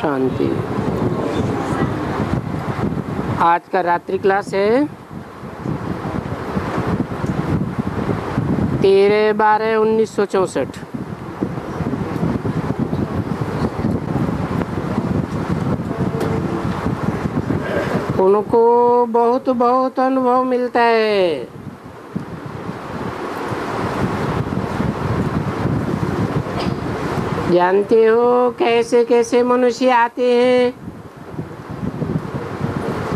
शांति। आज का रात्रि क्लास है। तेरह बारह उन्नीस सौ चौंसठ। उनको बहुत बहुत अनुभव मिलता है। जानते हो कैसे कैसे मनुष्य आते हैं?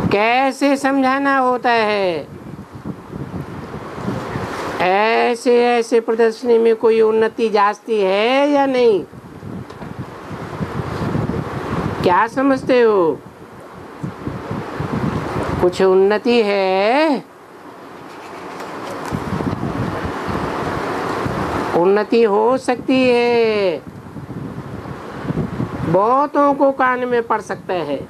कैसे समझाना होता है? ऐसे ऐसे प्रदर्शनी में कोई उन्नति जाती है या नहीं? क्या समझते हो? कुछ उन्नति है? उन्नति हो सकती है। बहुतों को कान में पड़ सकता है।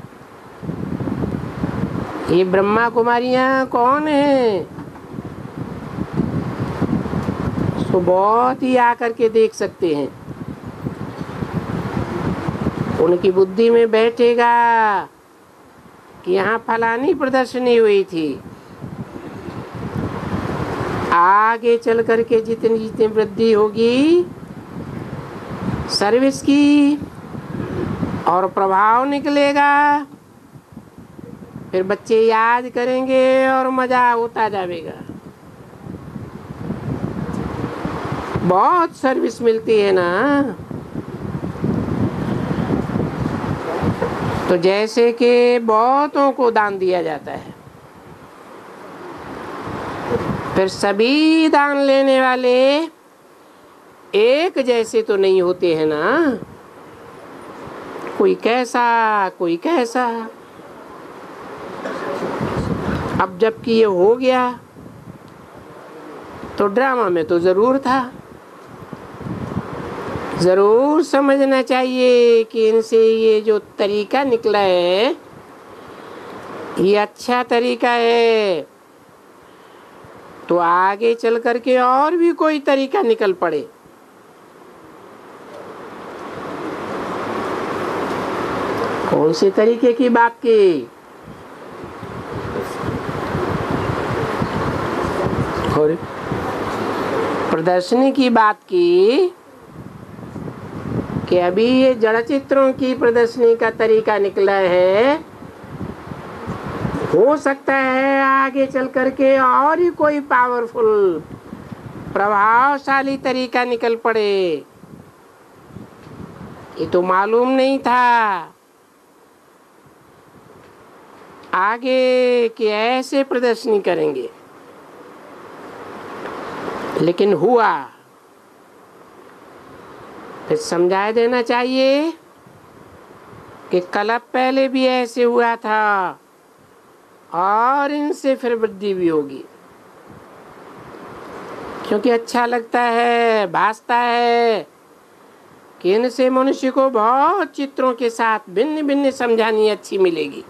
ये ब्रह्मा कुमारियाँ कौन है? तो बहुत ही आकर के देख सकते हैं। उनकी बुद्धि में बैठेगा कि यहाँ फलानी प्रदर्शनी हुई थी। आगे चल करके जितनी जितनी वृद्धि होगी, सर्विस की और प्रभाव निकलेगा। फिर बच्चे याद करेंगे और मज़ा होता जाएगा। बहुत सर्विस मिलती है ना। तो जैसे कि बहुतों को दान दिया जाता है। फिर सभी दान लेने वाले एक जैसे तो नहीं होते हैं ना। कोई कैसा कोई कैसा अब जबकि ये हो गया तो ड्रामा में तो ज़रूर था। ज़रूर समझना चाहिए कि इनसे ये जो तरीका निकला है, ये अच्छा तरीका है। तो आगे चल करके और भी कोई तरीका निकल पड़े। कौन से तरीके की बात की। और प्रदर्शनी की बात की कि अभी ये जड़ चित्रों की प्रदर्शनी का तरीका निकला है। हो सकता है आगे चल करके और ही कोई पावरफुल प्रभावशाली तरीका निकल पड़े। ये तो मालूम नहीं था। आगे कि ऐसे प्रदर्शनी करेंगे। लेकिन हुआ। फिर समझा देना चाहिए कि कल पहले भी ऐसे हुआ था और इनसे फिर वृद्धि भी होगी। क्योंकि अच्छा लगता है, भासता है कि इनसे मनुष्य को बहुत चित्रों के साथ भिन्न भिन्न समझानी अच्छी मिलेगी।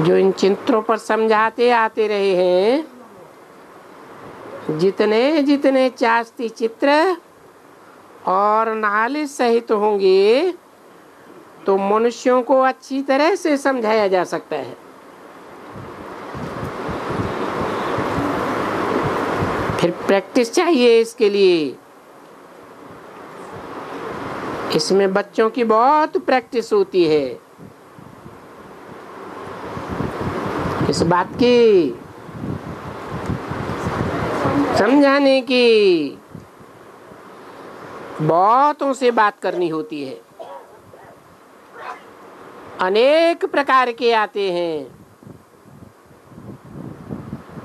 जो इन चित्रों पर समझाते आते रहे हैं, जितने जितने चास्ती चित्र और नाले सहित होंगे तो मनुष्यों को अच्छी तरह से समझाया जा सकता है। फिर प्रैक्टिस चाहिए इसके लिए। इसमें बच्चों की बहुत प्रैक्टिस होती है। इस बात की समझाने की बहुतों से बात करनी होती है। अनेक प्रकार के आते हैं।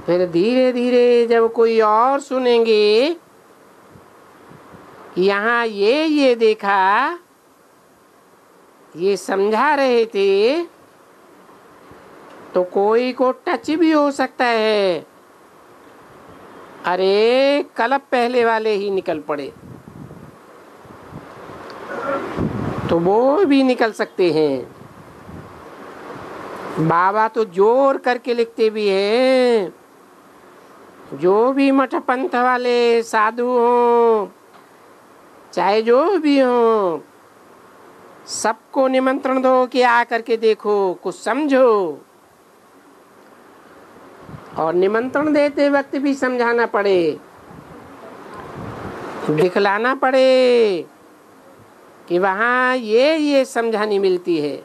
फिर धीरे धीरे जब कोई और सुनेंगे, यहाँ ये ये देखा, ये समझा रहे थे तो कोई को टच भी हो सकता है। अरे कलब पहले वाले ही निकल पड़े। तो वो भी निकल सकते हैं। बाबा तो ज़ोर करके लिखते भी हैं। जो भी मठ पंथ वाले साधु हों, चाहे जो भी हों, सबको निमंत्रण दो कि आकर के देखो, कुछ समझो। और निमंत्रण देते वक्त भी समझाना पड़े। दिखलाना पड़े कि वहाँ ये ये समझानी मिलती है।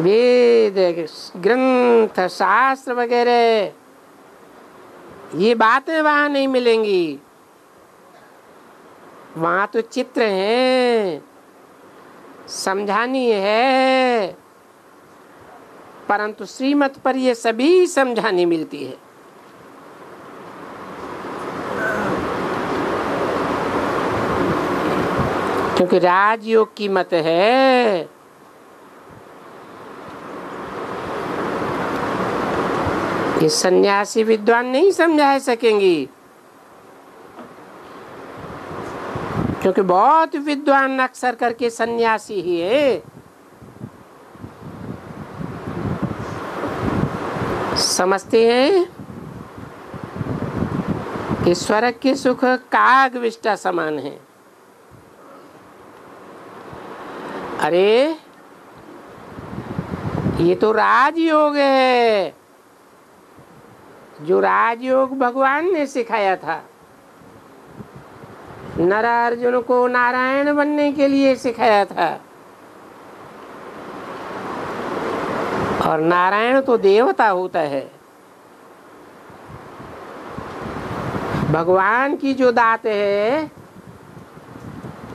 वेद, ग्रंथ, शास्त्र वगैरह, ये बातें वहाँ नहीं मिलेंगी। वहाँ तो चित्र हैं, समझानी है। परंतु श्रीमत पर ये सभी समझानी मिलती है। क्योंकि राजयोग की मत है। ये सन्यासी विद्वान नहीं समझा सकेंगी। क्योंकि बहुत विद्वान अक्सर करके सन्यासी ही है। समझते हैं कि स्वर्ग के सुख काग विष्टा समान है। अरे, ये तो राजयोग है। जो राजयोग भगवान ने सिखाया था नर अर्जुन को नारायण बनने के लिए सिखाया था। और नारायण तो देवता होता है। भगवान की जो दात है,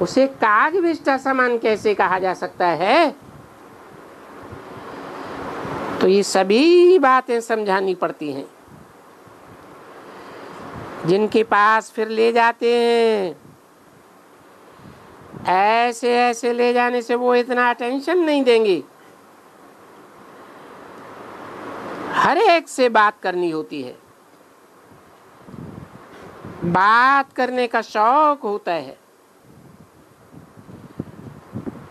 उसे काग विष्टा समान कैसे कहा जा सकता है? तो ये सभी बातें समझानी पड़ती हैं। जिनके पास फिर ले जाते हैं ऐसे ऐसे ले जाने से वो इतना अटेंशन नहीं देंगे। हर एक से बात करनी होती है। बात करने का शौक होता है।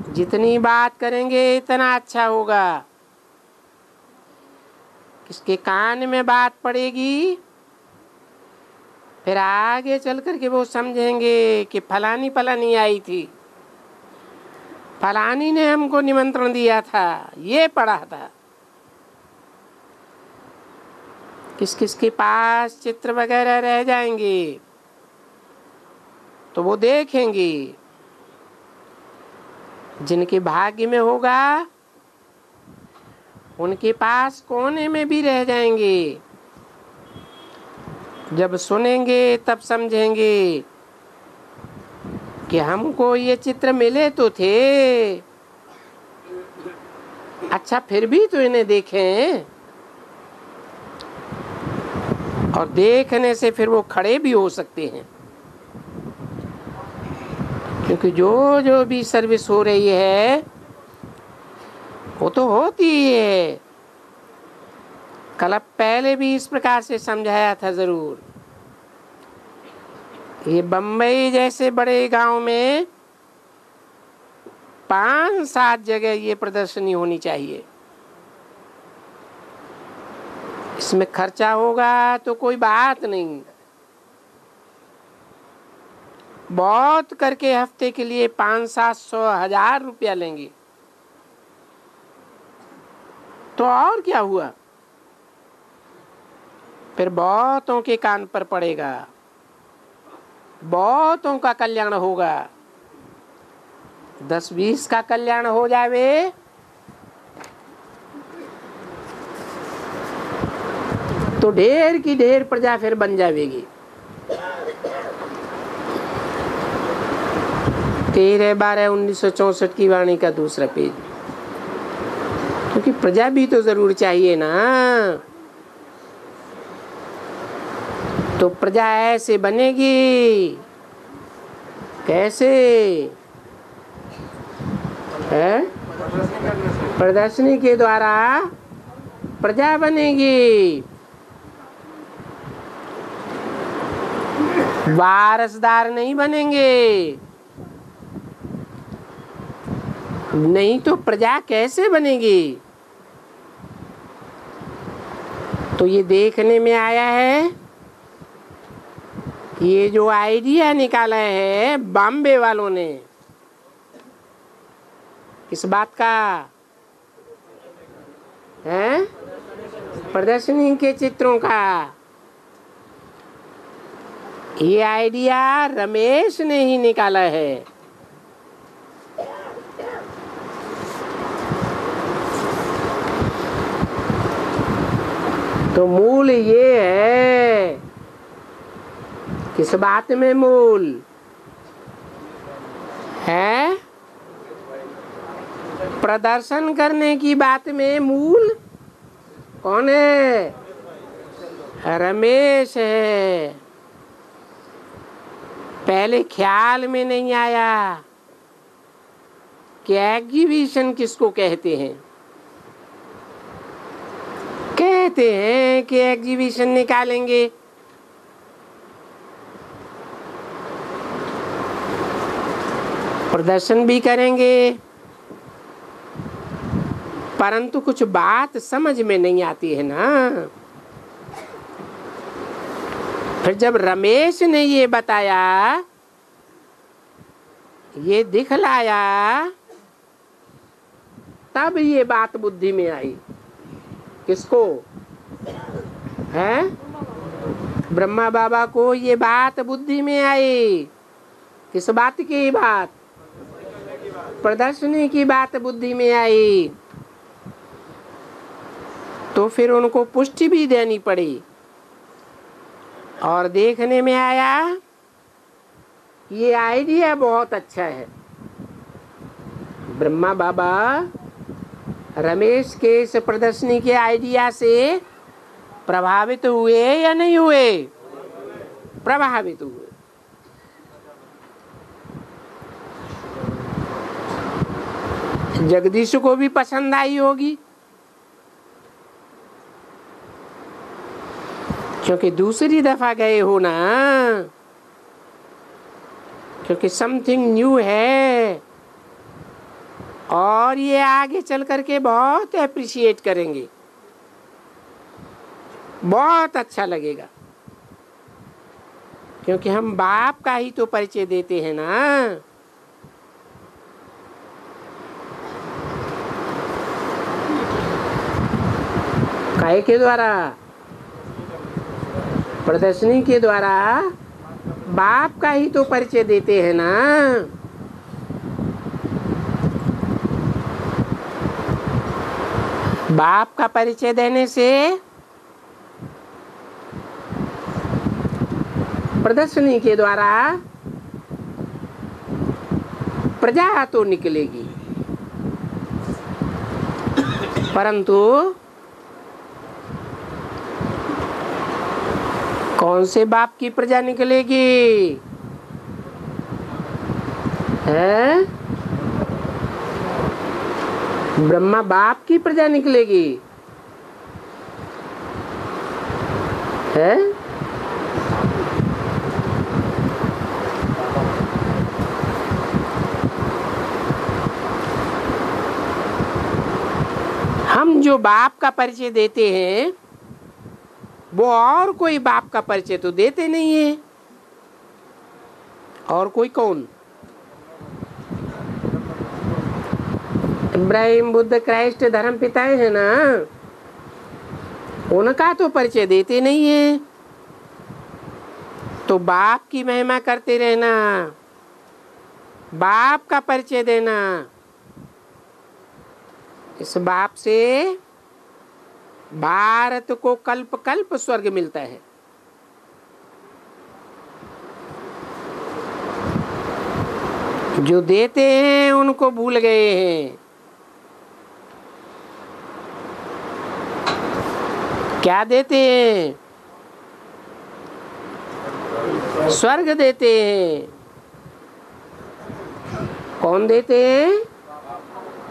जितनी बात करेंगे, इतना अच्छा होगा। किसके कान में बात पड़ेगी, फिर आगे चल कर के वो समझेंगे कि फलानी फलानी आई थी। फलानी ने हमको निमंत्रण दिया था, ये पढ़ा था। किस किस के पास चित्र वगैरह रह जाएँगे तो वो देखेंगे। जिनके भाग्य में होगा, उनके पास कोने में भी रह जाएँगे। जब सुनेंगे, तब समझेंगे कि हमको ये चित्र मिले तो थे। अच्छा फिर भी तो इन्हें देखें। और देखने से फिर वो खड़े भी हो सकते हैं। क्योंकि जो जो भी सर्विस हो रही है, वो तो होती है कल अब पहले भी इस प्रकार से समझाया था ज़रूर। ये बम्बई जैसे बड़े गाँव में पाँच सात जगह ये प्रदर्शनी होनी चाहिए। इसमें खर्चा होगा तो कोई बात नहीं। बहुत करके हफ़्ते के लिए पाँच सात सौ, हज़ार रुपया लेंगे। तो और क्या हुआ? फिर बहुतों के कान पर पड़ेगा। बहुतों का कल्याण होगा। दस बीस का कल्याण हो जावे। तो ढेर की ढेर प्रजा फिर बन जाएगी। तेरह बारह उन्नीस सौ चौसठ की वाणी का दूसरा पेज। क्योंकि प्रजा भी तो ज़रूर चाहिए ना। तो प्रजा ऐसे बनेगी। कैसे? है? प्रदर्शनी के द्वारा प्रजा बनेगी। वारसदार नहीं बनेंगे। नहीं तो प्रजा कैसे बनेगी? तो ये देखने में आया है, ये जो आइडिया निकाला है बॉम्बे वालों ने, किस बात का? है? प्रदर्शनी के चित्रों का। ये आइडिया रमेश ने ही निकाला है। तो मूल ये है। किस बात में मूल? है? प्रदर्शन करने की बात में मूल? कौन है? रमेश है। पहले ख्याल में नहीं आया कि एग्जीबिशन किसको कहते हैं। कहते हैं कि एग्जीबिशन निकालेंगे। प्रदर्शन भी करेंगे। परंतु कुछ बात समझ में नहीं आती है ना। फिर जब रमेश ने ये बताया, ये दिखलाया, तब ये बात बुद्धि में आई। किसको? है? ब्रह्मा बाबा को ये बात बुद्धि में आई। किस बात की बात? प्रदर्शनी की बात बुद्धि में आई। तो फिर उनको पुष्टि भी देनी पड़ी। और देखने में आया, ये आइडिया बहुत अच्छा है। ब्रह्मा बाबा रमेश के इस प्रदर्शनी के आइडिया से प्रभावित हुए या नहीं हुए? प्रभावित हुए। जगदीश को भी पसंद आई होगी। क्योंकि दूसरी दफ़ा गए हो ना, क्योंकि समथिंग न्यू है। और ये आगे चल करके बहुत अप्रिशिएट करेंगे। बहुत अच्छा लगेगा। क्योंकि हम बाप का ही तो परिचय देते हैं ना। काय के द्वारा? प्रदर्शनी के द्वारा बाप का ही तो परिचय देते हैं ना। बाप का परिचय देने से प्रदर्शनी के द्वारा प्रजा तो निकलेगी। परंतु कौन से बाप की प्रजा निकलेगी? है? ब्रह्मा बाप की प्रजा निकलेगी। है? हम जो बाप का परिचय देते हैं वो और कोई बाप का परिचय तो देते नहीं है। और कोई कौन? इब्राहिम बुद्ध क्राइस्ट धर्म पिताएँ हैं ना? उनका तो परिचय देते नहीं है। तो बाप की महिमा करते रहना, बाप का परिचय देना। इस बाप से भारत को कल्प कल्प स्वर्ग मिलता है। जो देते हैं, उनको भूल गए हैं। क्या देते हैं? स्वर्ग देते हैं। कौन देते हैं?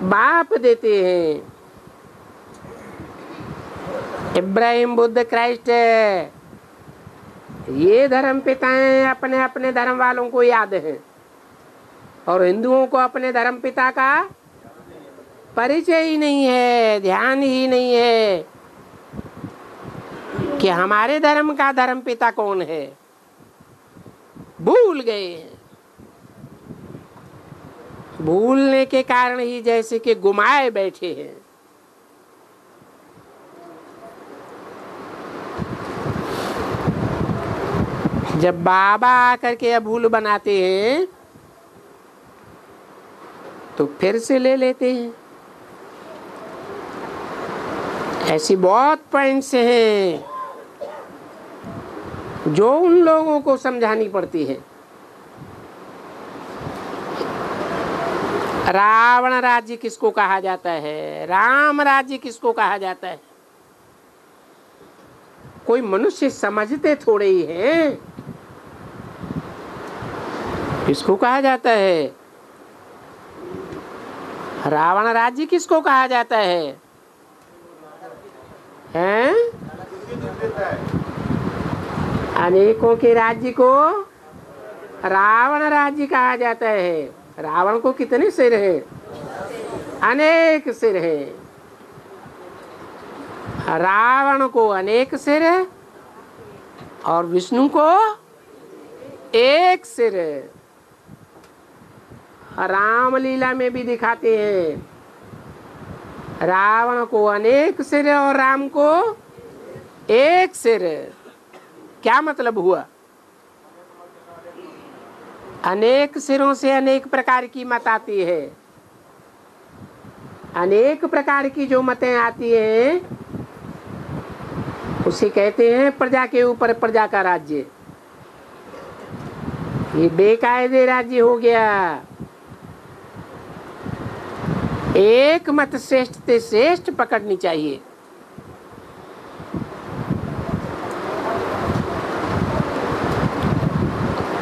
बाप देते हैं। इब्राहिम बुद्ध क्राइस्ट ये धर्म पिताएँ अपने अपने धर्म वालों को याद है। और हिंदुओं को अपने धर्म पिता का परिचय ही नहीं है, ध्यान ही नहीं है कि हमारे धर्म का धर्म पिता कौन है। भूल गए भूलने के कारण ही जैसे कि गुमाए बैठे हैं। जब बाबा आकर के यह भूल बनाते हैं तो फिर से ले लेते हैं। ऐसी बहुत पॉइंट्स हैं जो उन लोगों को समझानी पड़ती है। रावण राज्य किसको कहा जाता है? राम राज्य किसको कहा जाता है? कोई मनुष्य समझते थोड़े ही हैं। किसको कहा जाता है? रावण राज्य किसको कहा जाता है? हैं? अनेकों के राज्य को रावण राज्य कहा जाता है। रावण को कितने सिर हैं? अनेक सिर हैं। रावण को अनेक सिर है और विष्णु को एक सिर। है रामलीला में भी दिखाते हैं। रावण को अनेक सिर और राम को एक सिर। क्या मतलब हुआ? अनेक सिरों से अनेक प्रकार की मत आती है। अनेक प्रकार की जो मतें आती हैं, उसे कहते हैं प्रजा के ऊपर प्रजा का राज्य। ये बेकायदे राज्य हो गया। एक मत श्रेष्ठ से श्रेष्ठ पकड़नी चाहिए।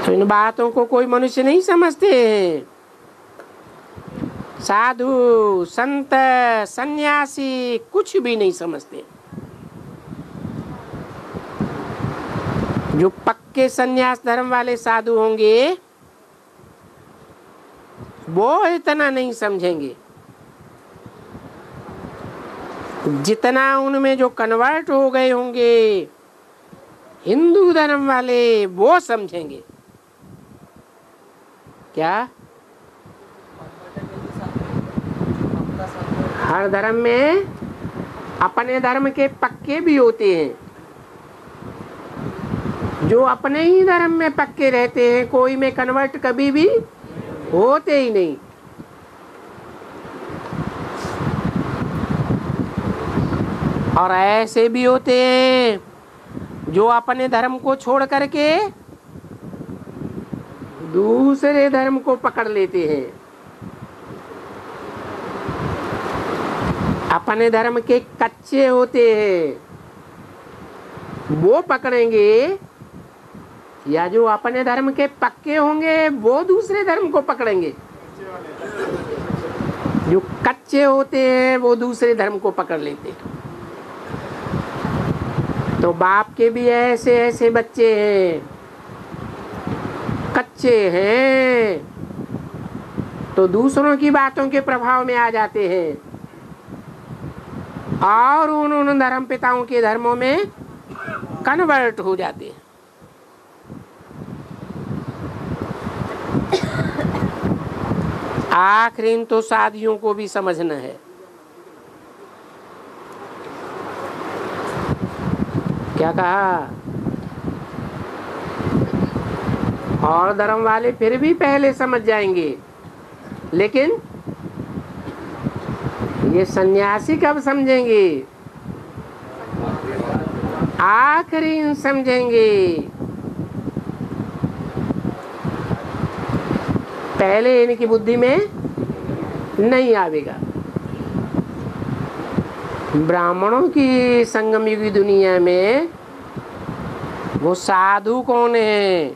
तो इन बातों को कोई मनुष्य नहीं समझते हैं। साधु, संत, सन्यासी कुछ भी नहीं समझते। जो पक्के सन्यास धर्म वाले साधु होंगे, वो इतना नहीं समझेंगे। जितना उनमें जो कन्वर्ट हो गए होंगे, हिंदू धर्म वाले वो समझेंगे। क्या? हर धर्म में अपने धर्म के पक्के भी होते हैं। जो अपने ही धर्म में पक्के रहते हैं, कोई में कन्वर्ट कभी भी होते ही नहीं। और ऐसे भी होते हैं जो अपने धर्म को छोड़ करके दूसरे धर्म को पकड़ लेते हैं। अपने धर्म के कच्चे होते हैं। वो पकड़ेंगे या जो अपने धर्म के पक्के होंगे, वो दूसरे धर्म को पकड़ेंगे। जो कच्चे होते हैं, वो दूसरे धर्म को पकड़ लेते हैं। तो बाप के भी ऐसे ऐसे बच्चे हैं। कच्चे हैं। तो दूसरों की बातों के प्रभाव में आ जाते हैं। और उन धर्म पिताओं के धर्मों में कन्वर्ट हो जाते हैं। आखिर इन तो शादियों को भी समझना है। क्या कहा? और धर्म वाले फिर भी पहले समझ जाएँगे। लेकिन ये सन्यासी कब समझेंगे? आखिरी समझेंगे। पहले इनकी बुद्धि में नहीं आवेगा। ब्राह्मणों की संगम युगी दुनिया में वो साधु कौन है?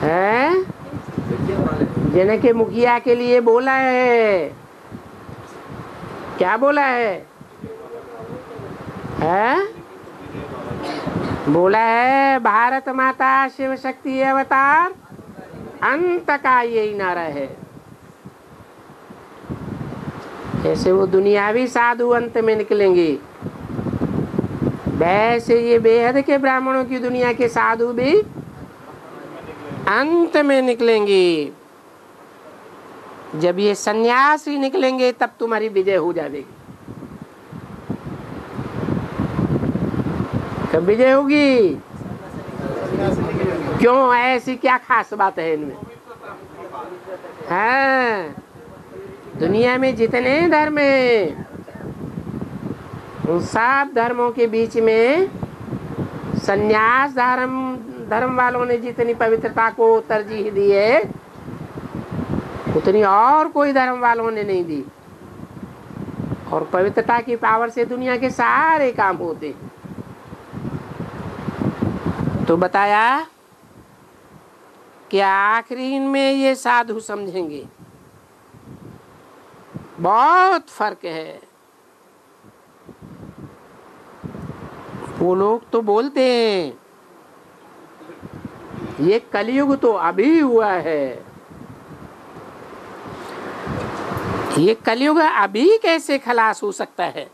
हैं? जिन्हें के मुखिया के लिए बोला है। क्या बोला है? हैं? बोला है, भारत माता शिव शक्ति अवतार, अंत का यही नारा है। ऐसे वो दुनियावी साधु अंत में निकलेंगे। वैसे ये बेहद के ब्राह्मणों की दुनिया के साधु भी अंत में निकलेंगे। जब ये सन्यासी निकलेंगे, तब तुम्हारी विजय हो जाएगी। कब विजय होगी? क्यों? ऐसी क्या खास बात है इनमें? हाँ। दुनिया में जितने धर्म हैं, उन सब धर्मों के बीच में संन्यास धर्म धर्म वालों ने जितनी पवित्रता को तरजीह दी है, उतनी और कोई धर्म वालों ने नहीं दी। और पवित्रता की पावर से दुनिया के सारे काम होते तो बताया कि आखिरी में ये साधु समझेंगे। बहुत फ़र्क है। वो लोग तो बोलते हैं, ये कलयुग तो अभी हुआ है। ये कलयुग अभी कैसे खलास हो सकता है?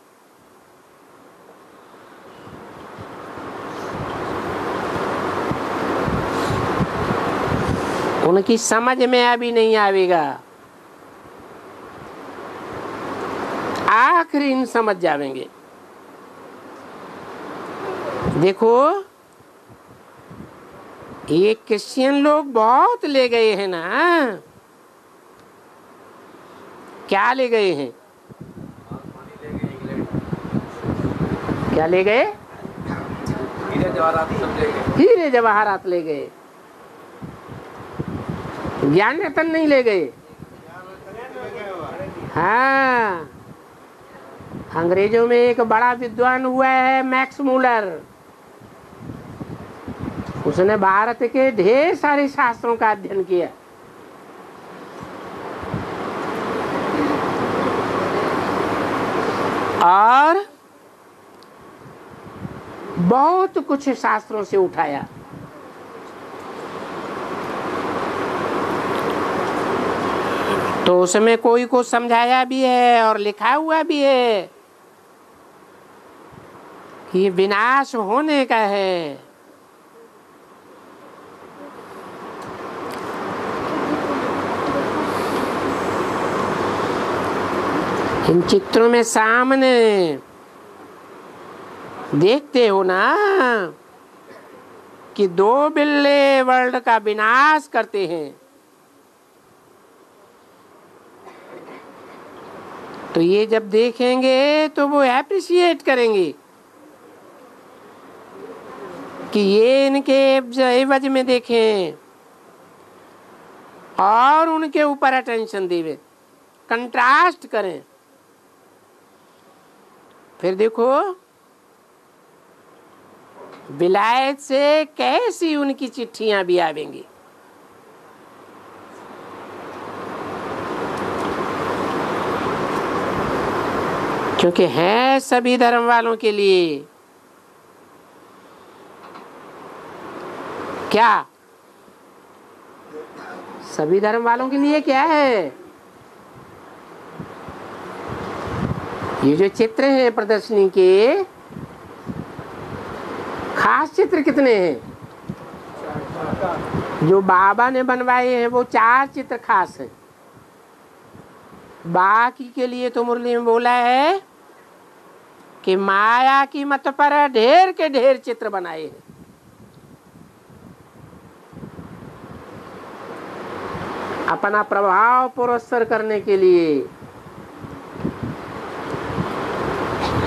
उनकी समझ में अभी नहीं आवेगा। आखिरी समझ जावेंगे। देखो, ये क्रिश्चियन लोग बहुत ले गए हैं ना? क्या ले गए हैं? क्या ले गए? हीरे जवाहरात ले गए। ज्ञान रतन नहीं ले गए। हाँ। अंग्रेज़ों में एक बड़ा विद्वान हुआ है, मैक्स मूलर। उसने भारत के ढेर सारे शास्त्रों का अध्ययन किया। और बहुत कुछ शास्त्रों से उठाया। तो उसमें कोई को समझाया भी है और लिखा हुआ भी है। कि विनाश होने का है। इन चित्रों में सामने देखते हो ना कि दो बिल्ले वर्ल्ड का विनाश करते हैं। तो ये जब देखेंगे तो वो एप्रिशिएट करेंगे। कि ये इनके एवज में देखें। और उनके ऊपर अटेंशन देवे। कंट्रास्ट करें। फिर देखो, विलायत से कैसी उनकी चिट्ठियाँ भी आवेंगी। क्योंकि है सभी धर्म वालों के लिए। क्या? सभी धर्म वालों के लिए क्या है? ये जो चित्र है प्रदर्शनी के, खास चित्र कितने हैं? जो बाबा ने बनवाए हैं, वो चार चित्र खास हैं। बाकी के लिए तो मुरली में बोला है कि माया की मत पर ढेर के ढेर चित्र बनाए हैं। अपना प्रभाव पुरस्कार करने के लिए।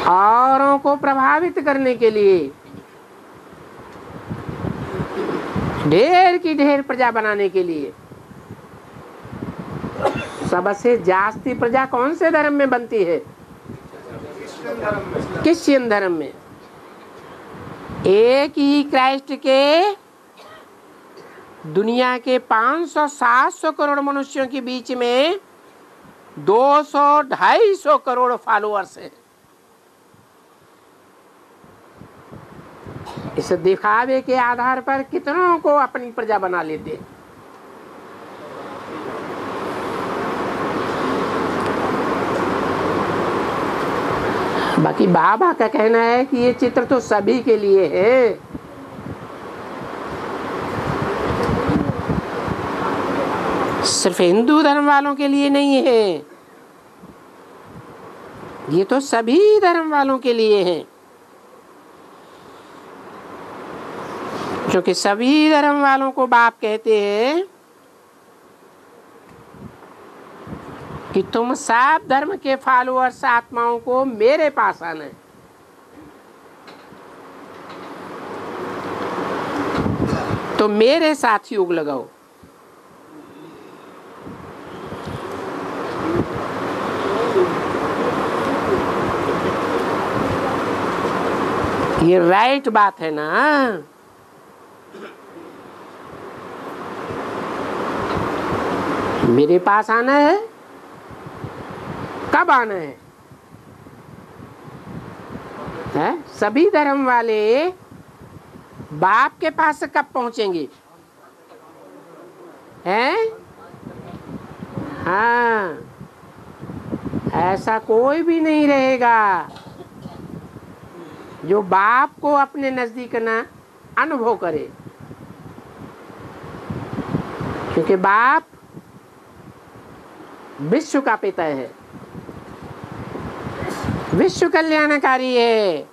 औरों को प्रभावित करने के लिए। ढेर की ढेर प्रजा बनाने के लिए। सबसे जास्ती प्रजा कौन से धर्म में बनती है? क्रिश्चियन धर्म में। एक ही क्राइस्ट के दुनिया के 500-700 करोड़ मनुष्यों के बीच में 200-250 करोड़ फॉलोअर्स हैं। इस दिखावे के आधार पर कितनों को अपनी प्रजा बना लेते बाकी बाबा का कहना है कि ये चित्र तो सभी के लिए है। सिर्फ़ हिंदू धर्म वालों के लिए नहीं है। ये तो सभी धर्म वालों के लिए है। क्योंकि सभी धर्म वालों को बाप कहते हैं कि तुम सब धर्म के फॉलोअर्स आत्माओं को मेरे पास आना। है तो मेरे साथ योग लगाओ। ये राइट बात है ना? मेरे पास आना है। कब आना है? है? सभी धर्म वाले बाप के पास कब पहुँचेंगे? हैं? हाँ। ऐसा कोई भी नहीं रहेगा। जो बाप को अपने नज़दीक ना अनुभव करे। क्योंकि बाप विश्व का पिता है। विश्व कल्याणकारी है।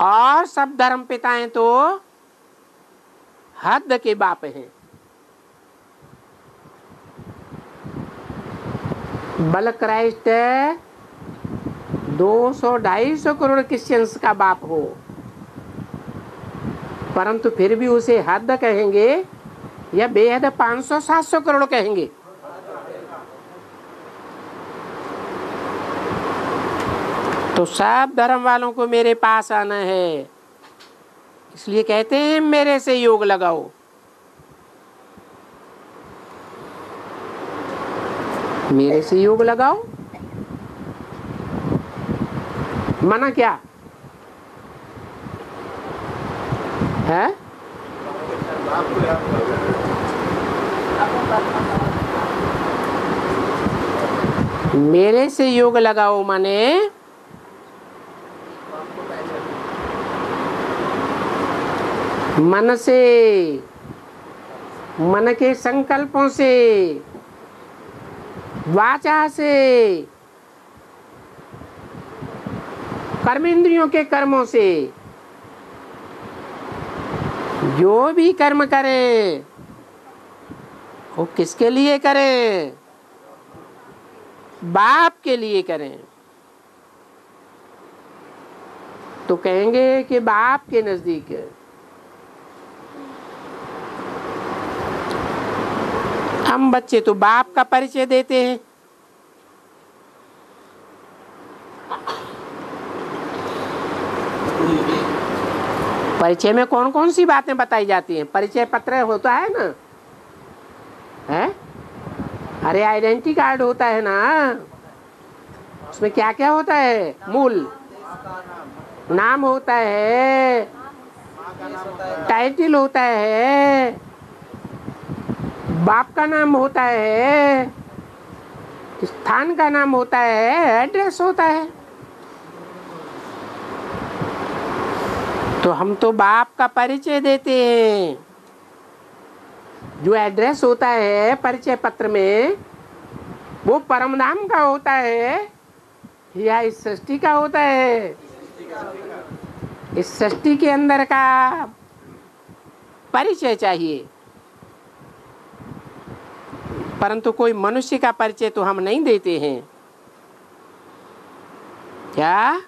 और सब धर्म पिताएँ तो हद के बाप हैं। बल क्राइस्ट 200 250 करोड़ क्रिश्चियंस का बाप हो। परंतु फिर भी उसे हद कहेंगे या बेहद 500 700 करोड़ कहेंगे। तो सब धर्म वालों को मेरे पास आना है। इसलिए कहते हैं, मेरे से योग लगाओ। मेरे से योग लगाओ। मना क्या? है? मेरे से योग लगाओ माने। मन से, मन के संकल्पों से, वाचा से कर्मेंद्रियों के कर्मों से। जो भी कर्म करें, वो किसके लिए करें? बाप के लिए करें। तो कहेंगे कि बाप के नज़दीक है। हम बच्चे तो बाप का परिचय देते हैं। परिचय में कौन कौन सी बातें बताई जाती हैं? परिचय पत्र होता है ना? है? अरे, आइडेंटिटी कार्ड होता है ना? उसमें क्या क्या होता है? मूल। नाम होता है। टाइटल होता है। बाप का नाम होता है। स्थान का नाम होता है। एड्रेस होता है। तो हम तो बाप का परिचय देते हैं। जो एड्रेस होता है परिचय पत्र में, वो परम नाम का होता है या इस सृष्टि का होता है? इस सृष्टि के अंदर का परिचय चाहिए। परंतु कोई मनुष्य का परिचय तो हम नहीं देते हैं। क्या?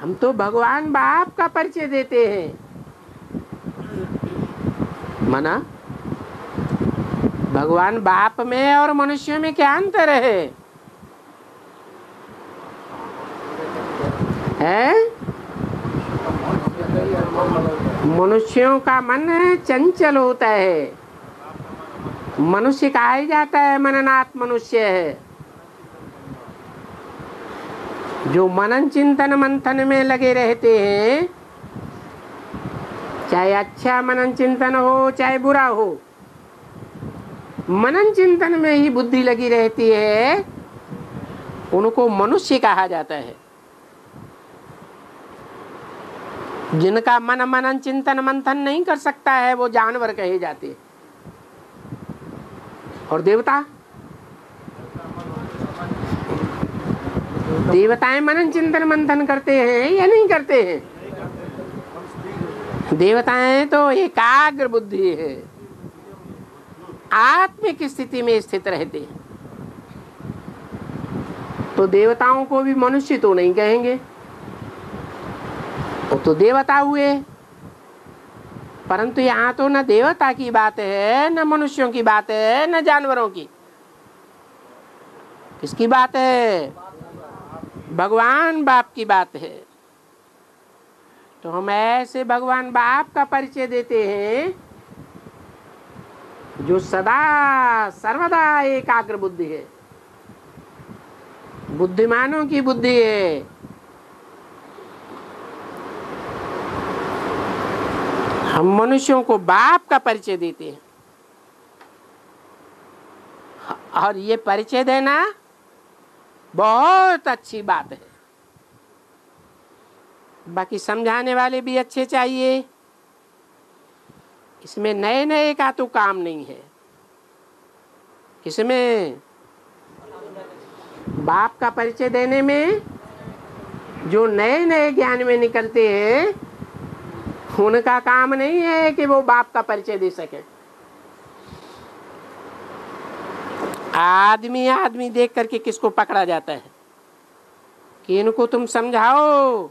हम तो भगवान बाप का परिचय देते हैं। मना? भगवान बाप में और मनुष्य में क्या अंतर है? है? मनुष्यों का मन चंचल होता है। मनुष्य कहा जाता है, मननाथ मनुष्य है। जो मनन चिंतन मंथन में लगे रहते हैं, चाहे अच्छा मनन चिंतन हो, चाहे बुरा हो, मनन चिंतन में ही बुद्धि लगी रहती है, उनको मनुष्य कहा जाता है। जिनका मन मनन चिंतन मंथन नहीं कर सकता है, वो जानवर कहे जाते और देवता? देवताएँ मनन चिंतन मंथन करते हैं या नहीं करते हैं? देवताएँ तो एकाग्र बुद्धि है। आत्मिक स्थिति में स्थित रहते हैं। तो देवताओं को भी मनुष्य तो नहीं कहेंगे। वो तो देवता हुए परंतु यहाँ तो न देवता की बात है, न मनुष्यों की बात है, न जानवरों की। किसकी बात है? भगवान बाप की बात है। तो हम ऐसे भगवान बाप का परिचय देते हैं, जो सदा सर्वदा एकाग्र बुद्धि है। बुद्धिमानों की बुद्धि है। हम मनुष्यों को बाप का परिचय देते हैं। और ये परिचय देना बहुत अच्छी बात है। बाकी समझाने वाले भी अच्छे चाहिए। इसमें नए नए का तो काम नहीं है। इसमें बाप का परिचय देने में जो नए नए ज्ञान में निकलते हैं, उनका काम नहीं है कि वो बाप का परिचय दे सके। आदमी आदमी देख करके किसको पकड़ा जाता है? कि इनको तुम समझाओ।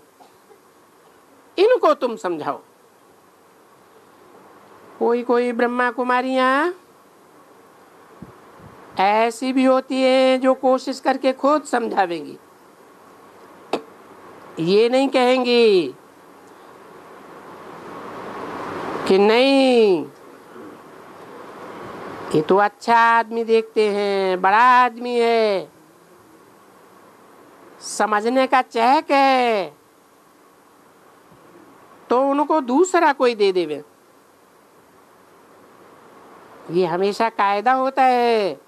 इनको तुम समझाओ। कोई कोई ब्रह्मा कुमारियाँ ऐसी भी होती है जो कोशिश करके खुद समझावेंगी। ये नहीं कहेंगी कि नहीं ये तो अच्छा आदमी देखते हैं, बड़ा आदमी है। समझने का चहक है। तो उनको दूसरा कोई दे देवे। ये हमेशा कायदा होता है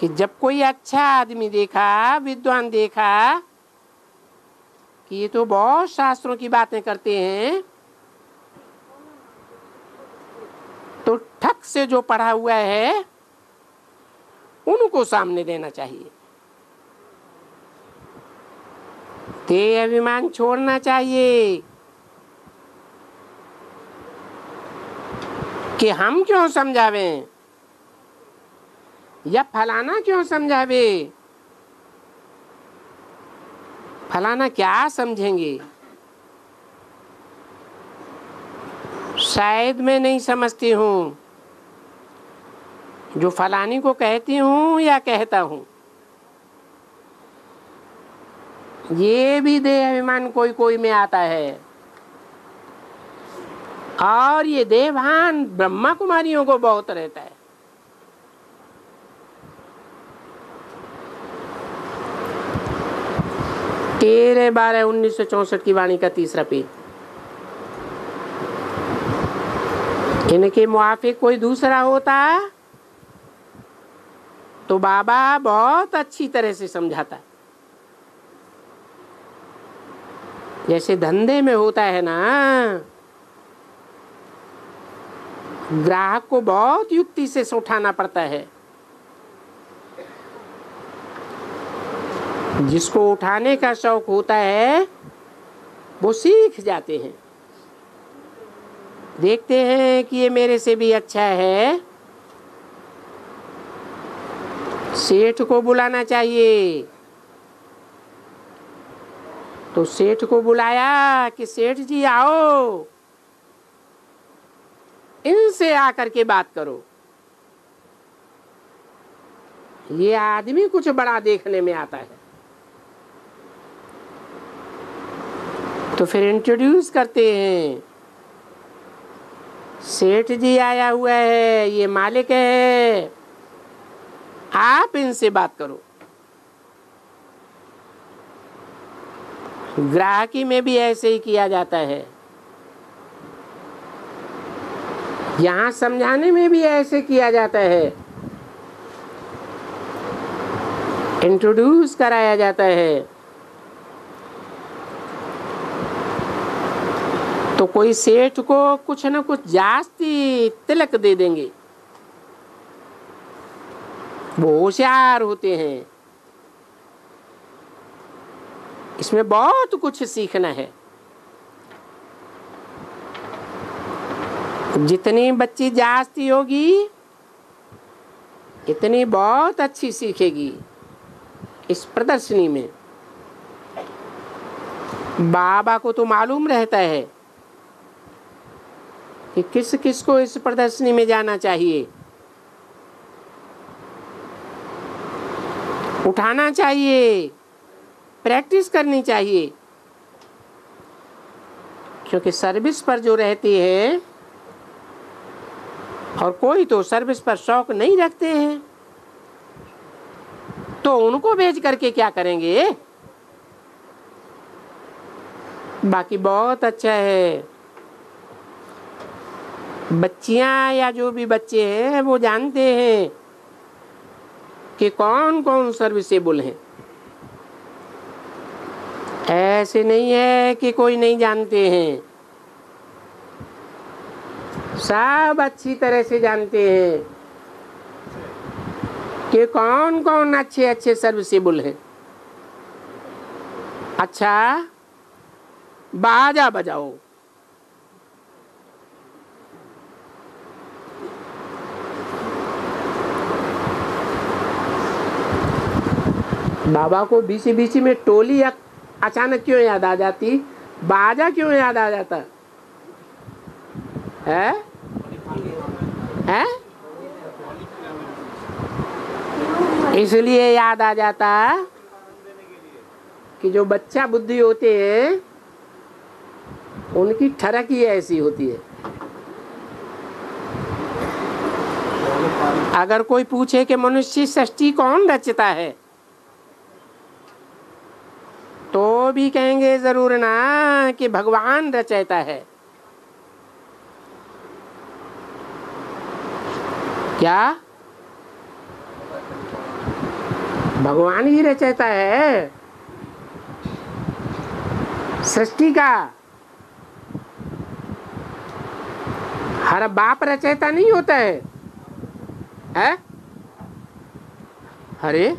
कि जब कोई अच्छा आदमी देखा, विद्वान देखा, कि ये तो बहुत शास्त्रों की बातें करते हैं तो ठक से जो पढ़ा हुआ है, उनको सामने देना चाहिए। ते अभिमान छोड़ना चाहिए कि हम क्यों समझावे? या फलाना क्यों समझावे? फलाना क्या समझेंगे? शायद मैं नहीं समझती हूँ। जो फलानी को कहती हूँ या कहता हूँ। ये भी देह अभिमान कोई कोई में आता है। और ये देवभान ब्रह्मा कुमारियों को बहुत रहता है। तेरह बारह उन्नीस सौ चौसठ की वाणी का तीसरा पेज इनके मुआफिक कोई दूसरा होता? तो बाबा बहुत अच्छी तरह से समझाता। जैसे धंधे में होता है ना, ग्राहक को बहुत युक्ति से उठाना पड़ता है। जिसको उठाने का शौक होता है, वो सीख जाते हैं। देखते हैं कि ये मेरे से भी अच्छा है। सेठ को बुलाना चाहिए। तो सेठ को बुलाया कि सेठ जी आओ। इनसे आकर के बात करो। ये आदमी कुछ बड़ा देखने में आता है। तो फिर इंट्रोड्यूस करते हैं। सेठ जी आया हुआ है, ये मालिक है। आप इनसे बात करो। ग्राहकी में भी ऐसे ही किया जाता है। यहाँ समझाने में भी ऐसे किया जाता है। इंट्रोड्यूस कराया जाता है। तो कोई सेठ को कुछ ना कुछ जास्ती तिलक दे देंगे। वो होशियार होते हैं। इसमें बहुत कुछ सीखना है। जितनी बच्ची जास्ती होगी, इतनी बहुत अच्छी सीखेगी इस प्रदर्शनी में। बाबा को तो मालूम रहता है। कि किस किस को इस प्रदर्शनी में जाना चाहिए? उठाना चाहिए, प्रैक्टिस करनी चाहिए। क्योंकि सर्विस पर जो रहती है, और कोई तो सर्विस पर शौक नहीं रखते हैं तो उनको भेज करके क्या करेंगे? बाकी बहुत अच्छा है। बच्चियाँ या जो भी बच्चे हैं, वो जानते हैं कि कौन कौन सर्विसेबल हैं। ऐसे नहीं है कि कोई नहीं जानते हैं। सब अच्छी तरह से जानते हैं कि कौन कौन अच्छे अच्छे सर्विसेबल हैं। अच्छा बाजा बजाओ। बाबा को बीसी बीसी में टोली अचानक क्यों याद आ जाती? बाजा क्यों याद आ जाता? है? है? इसलिए याद आ जाता कि जो बच्चा बुद्धि होते हैं, उनकी ठरक ही ऐसी होती है। अगर कोई पूछे कि मनुष्य सृष्टि कौन रचता है? तो भी कहेंगे ज़रूर ना कि भगवान रचयता है। क्या? भगवान ही रचयता है? सृष्टि का? हर बाप रचयता नहीं होता है? है? अरे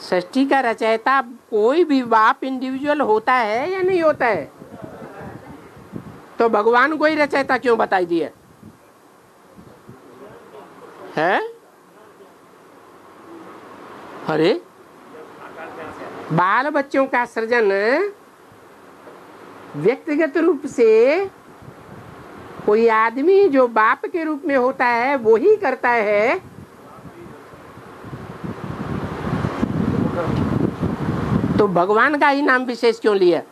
सृष्टि का रचयिता कोई भी बाप इंडिविजुअल होता है या नहीं होता है? तो भगवान को ही रचयिता क्यों बताई दिया है? अरे? बाल बच्चों का सृजन व्यक्तिगत रूप से कोई आदमी जो बाप के रूप में होता है, वो ही करता है। तो भगवान का ही नाम विशेष क्यों लिया?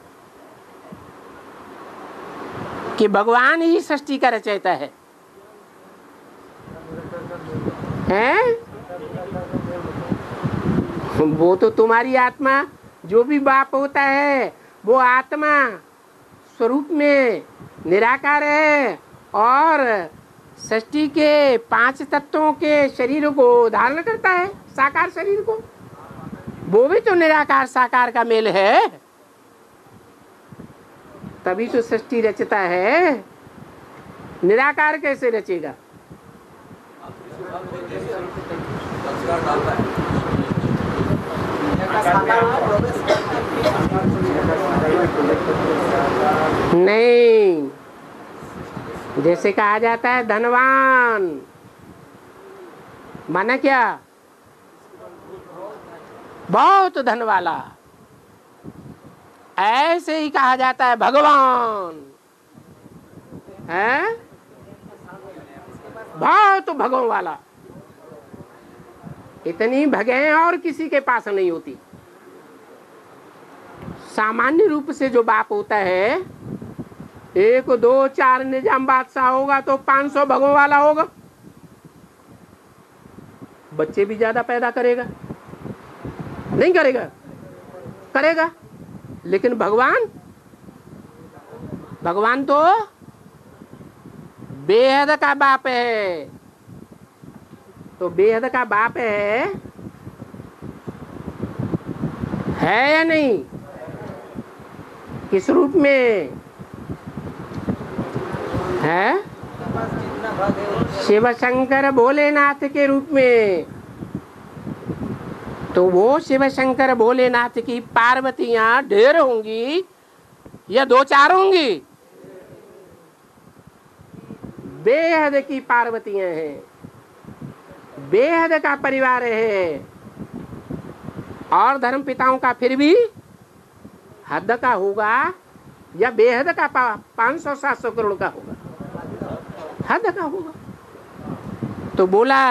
कि भगवान ही सृष्टि का रचयिता है। हैं? वो तो तुम्हारी आत्मा, जो भी बाप होता है, वो आत्मा स्वरूप में निराकार है और सृष्टि के पाँच तत्वों के शरीर को धारण करता है, साकार शरीर को। वो भी तो निराकार साकार का मेल है। तभी तो सृष्टि रचता है। निराकार कैसे रचेगा? नहीं। जैसे कहा जाता है, धनवान। माना क्या? बहुत धन वाला। ऐसे ही कहा जाता है भगवान। है? बहुत भगवान वाला। इतनी भगे और किसी के पास नहीं होती। सामान्य रूप से जो बाप होता है, एक, दो, चार निज़ाम बादशाह होगा तो पाँच सौ भगों वाला होगा। बच्चे भी ज़्यादा पैदा करेगा। नहीं करेगा। करेगा। लेकिन भगवान भगवान तो बेहद का बाप है। तो बेहद का बाप है है या नहीं? किस रूप में? है? शिव शंकर भोलेनाथ के रूप में। तो वो शिव शंकर भोलेनाथ की पार्वतियाँ ढेर होंगी, या दो चार होंगी? बेहद की पार्वतियाँ हैं, बेहद का परिवार है। और धर्म पिताओं का फिर भी हद का होगा, या बेहद का पाँच सौ सात सौ करोड़ का होगा? हद का होगा। तो बोला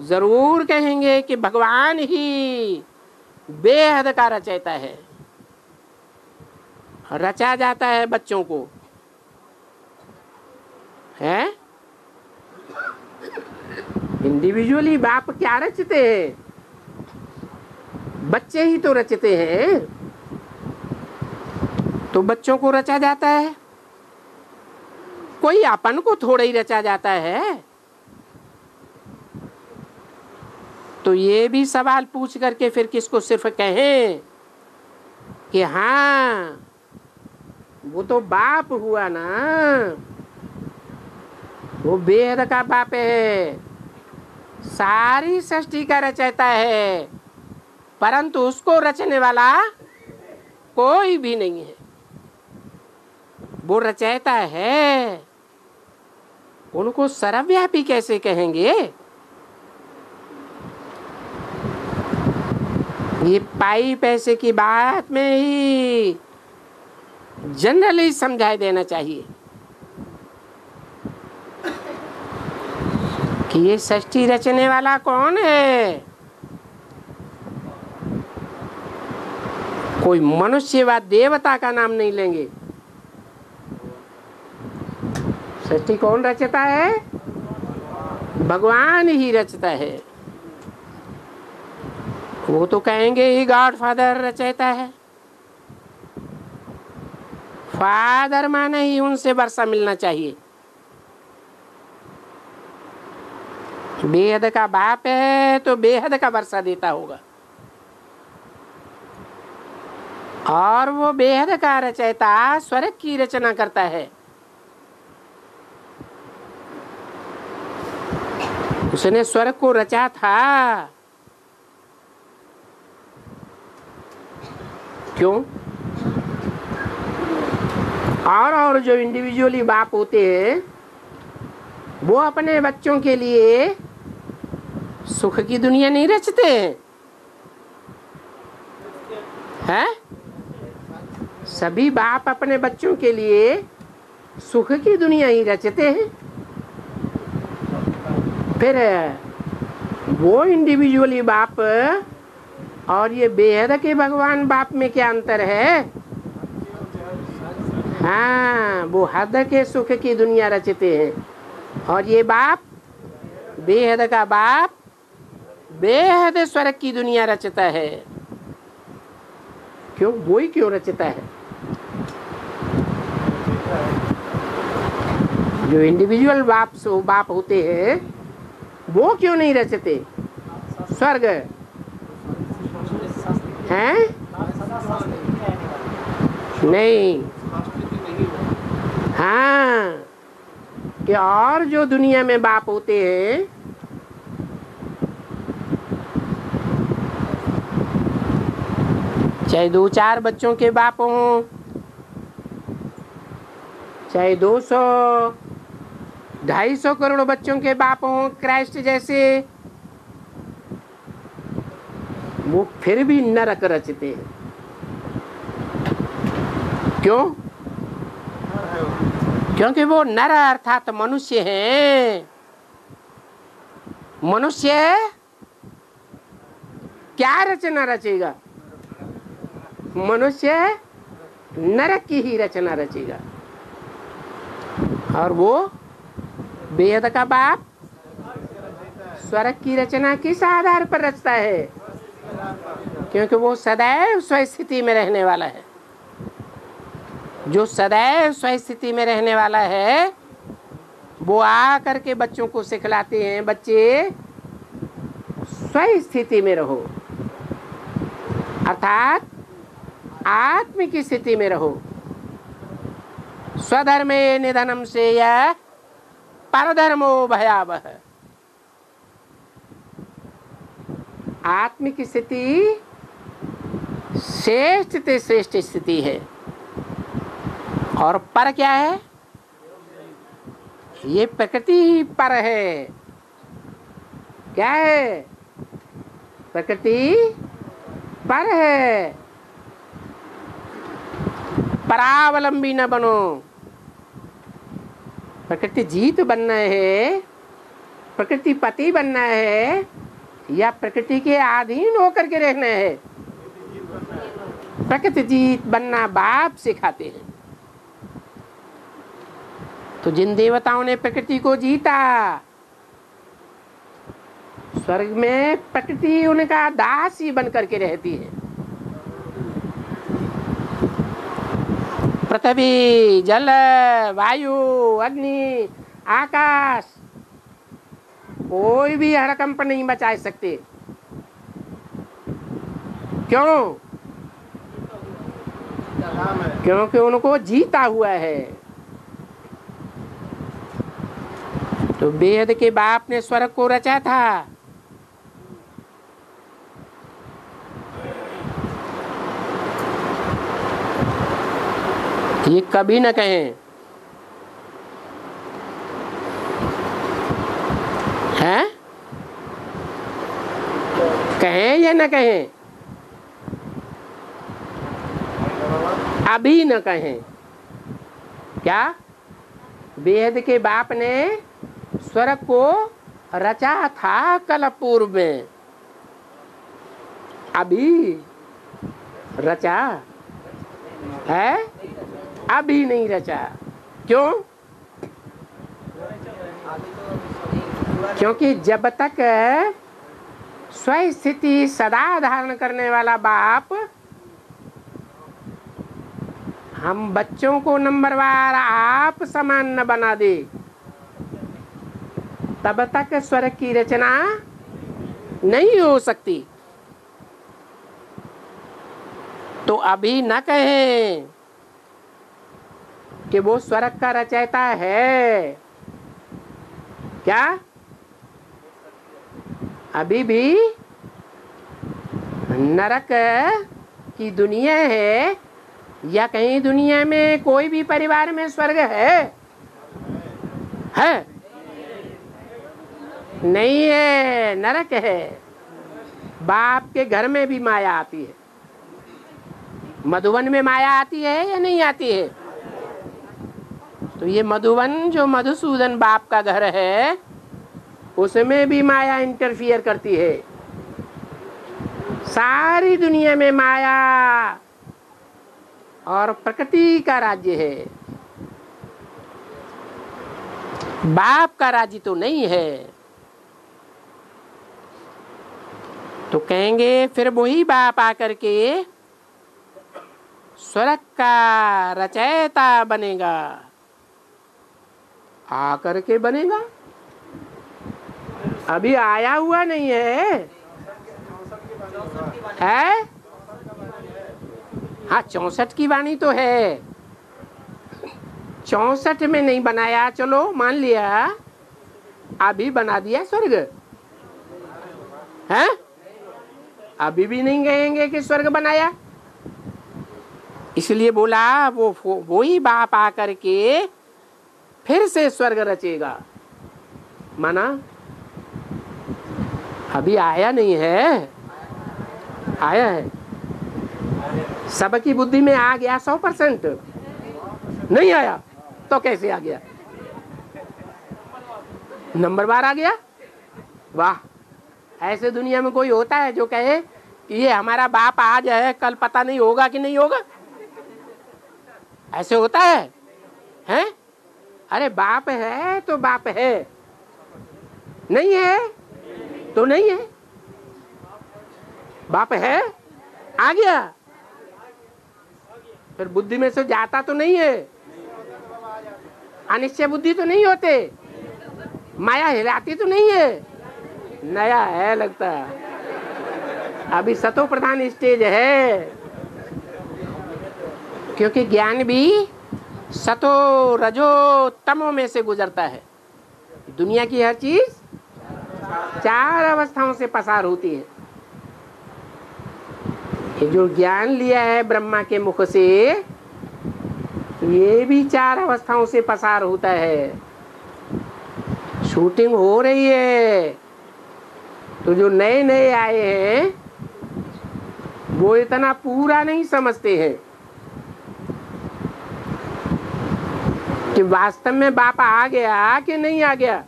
ज़रूर कहेंगे कि भगवान ही बेहद का रचयता है। रचा जाता है बच्चों को। है? इंडिविजुअली बाप क्या रचते हैं? बच्चे ही तो रचते हैं। तो बच्चों को रचा जाता है? कोई अपन को थोड़ा ही रचा जाता है? तो ये भी सवाल पूछ करके फिर किसको सिर्फ़ कहें कि हाँ वो तो बाप हुआ ना। वो बेहद का बाप है। सारी सृष्टि का रचयता है, परंतु उसको रचने वाला कोई भी नहीं है। वो रचयता है। उनको सर्वव्यापी कैसे कहेंगे? ये पाई पैसे की बात में ही जनरली समझाई देना चाहिए कि ये सृष्टि रचने वाला कौन है? कोई मनुष्य व देवता का नाम नहीं लेंगे। सृष्टि कौन रचता है? भगवान ही रचता है। वो तो कहेंगे ही गॉड फादर रचयता है। फादर माने ही उनसे वर्षा मिलना चाहिए। बेहद का बाप है तो बेहद का वर्षा देता होगा। और वो बेहद का रचयता स्वर्ग की रचना करता है। उसने स्वर्ग को रचा था। क्यों? और और जो इंडिविजुअली बाप होते हैं, वो अपने बच्चों के लिए सुख की दुनिया नहीं रचते। हैं? है? सभी बाप अपने बच्चों के लिए सुख की दुनिया ही रचते हैं। फिर वो इंडिविजुअली बाप और ये बेहद के भगवान बाप में क्या अंतर है? हाँ वो हद के सुख की दुनिया रचते हैं। और ये बाप, बेहद का बाप, बेहद स्वर्ग की दुनिया रचता है। क्यों? वो ही क्यों रचता है? जो इंडिविजुअल बाप बाप होते हैं, वो क्यों नहीं रचते? स्वर्ग। हैं? नहीं। हाँ। कि और जो दुनिया में बाप होते हैं, चाहे दो चार बच्चों के बाप हों, चाहे दो सौ, ढाई सौ करोड़ बच्चों के बाप हों, क्राइस्ट जैसे वो फिर भी नरक रचते। हैं क्यों? क्योंकि वो नर अर्थात मनुष्य है। मनुष्य क्या रचना रचेगा? मनुष्य नरक की ही रचना रचेगा। और वो बेहद का बाप स्वर्ग की रचना किस आधार पर रचता है? क्योंकि वो सदैव स्वस्थिति में रहने वाला है। जो सदैव स्वस्थिति में रहने वाला है, वो आ करके बच्चों को सिखलाते हैं, बच्चे, स्वस्थिति में रहो। अर्थात आत्म की स्थिति में रहो। स्वधर्मे निधनम से यह परधर्मो भयावह। आत्मिक स्थिति श्रेष्ठ से श्रेष्ठ स्थिति है। और पर क्या है? ये प्रकृति ही पर है। क्या है? प्रकृति पर है। परावलंबी न बनो। प्रकृति जीत बनना है। प्रकृति पति बनना है। या प्रकृति के अधीन होकर के रहना है। प्रकृति जीत बनना बाप सिखाते हैं। तो जिन देवताओं ने प्रकृति को जीता, स्वर्ग में प्रकृति उनका दास ही बन करके रहती है। पृथ्वी, जल, वायु, अग्नि, आकाश कोई भी हड़कंप नहीं बचा सकते। क्यों? क्योंकि उनको जीता हुआ है। तो बेहद के बाप ने स्वर्ग को रचा था। ये कभी न कहें हैं? कहें या न कहें? अभी न कहें। क्या? वेद के बाप ने स्वर्ग को रचा था कल पूर्व में। अभी? रचा? है? अभी नहीं रचा। क्यों? क्योंकि जब तक स्वस्थिति सदा धारण करने वाला बाप, हम बच्चों को नंबरवार आप समान न बना दे। तब तक स्वर्ग की रचना नहीं हो सकती। तो अभी न कहें कि वो स्वर्ग का रचयिता है। क्या? अभी भी नरक की दुनिया है या कहीं दुनिया में कोई भी परिवार में स्वर्ग है? है? नहीं है, नरक है। बाप के घर में भी माया आती है। मधुबन में माया आती है या नहीं आती है? तो ये मधुबन, जो मधुसूदन बाप का घर है उसमें भी माया इंटरफियर करती है। सारी दुनिया में माया और प्रकृति का राज्य है। बाप का राज्य तो नहीं है। तो कहेंगे, फिर वही बाप आकर के स्वर्ग का रचयिता बनेगा। आकर के बनेगा। अभी आया हुआ नहीं है। है? हाँ चौसठ की वाणी तो है। चौसठ में नहीं बनाया, चलो मान लिया। अभी बना दिया स्वर्ग। है? अभी भी नहीं कहेंगे कि स्वर्ग बनाया। इसलिए बोला, वो वो ही बाप आकर के फिर से स्वर्ग रचेगा। माना अभी आया नहीं है। आया है। सबकी बुद्धि में आ गया सौ परसेंट। नहीं आया तो कैसे आ गया? नंबर बार आ गया? वाह। ऐसे दुनिया में कोई होता है जो कहे कि ये हमारा बाप आज है, कल पता नहीं होगा कि नहीं होगा? ऐसे होता है? हैं? अरे बाप है तो बाप है। नहीं है? तो नहीं है। बाप है। आ गया। फिर बुद्धि में से जाता तो नहीं है। अनिश्चय बुद्धि तो नहीं होते। माया हिलाती तो नहीं है। नया है लगता। अभी सतो प्रधान स्टेज है। क्योंकि ज्ञान भी सतो रजो तमो में से गुजरता है। दुनिया की हर चीज़ चार अवस्थाओं से पसार होती है। ये जो ज्ञान लिया है ब्रह्मा के मुख से ये भी चार अवस्थाओं से पसार होता है। शूटिंग हो रही है तो जो नए नए आए हैं, वो इतना पूरा नहीं समझते हैं कि वास्तव में बाप आ गया कि नहीं आ गया।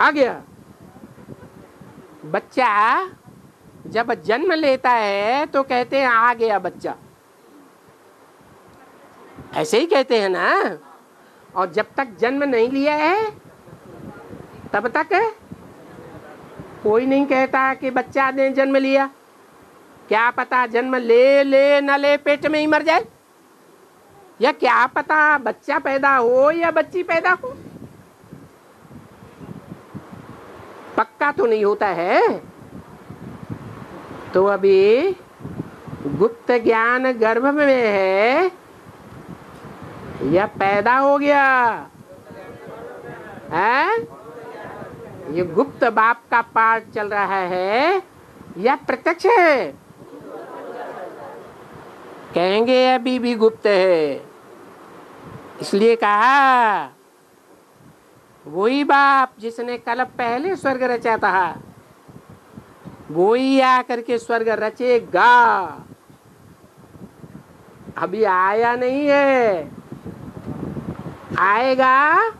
आ गया। बच्चा जब जन्म लेता है तो कहते हैं, आ गया बच्चा। ऐसे ही कहते हैं ना। और जब तक जन्म नहीं लिया है, तब तक है? कोई नहीं कहता कि बच्चा ने जन्म लिया। क्या पता जन्म ले ले, न ले, पेट में ही मर जाए? या क्या पता बच्चा पैदा हो या बच्ची पैदा हो? पक्का तो नहीं होता है। तो अभी गुप्त ज्ञान गर्भ में है। या पैदा हो गया। है? ये गुप्त बाप का पाठ चल रहा है। या प्रत्यक्ष है। कहेंगे, अभी भी गुप्त है। इसलिए कहा वही बाप जिसने कल पहले स्वर्ग रचा था। वही आकर के स्वर्ग रचेगा। अभी आया नहीं है। आएगा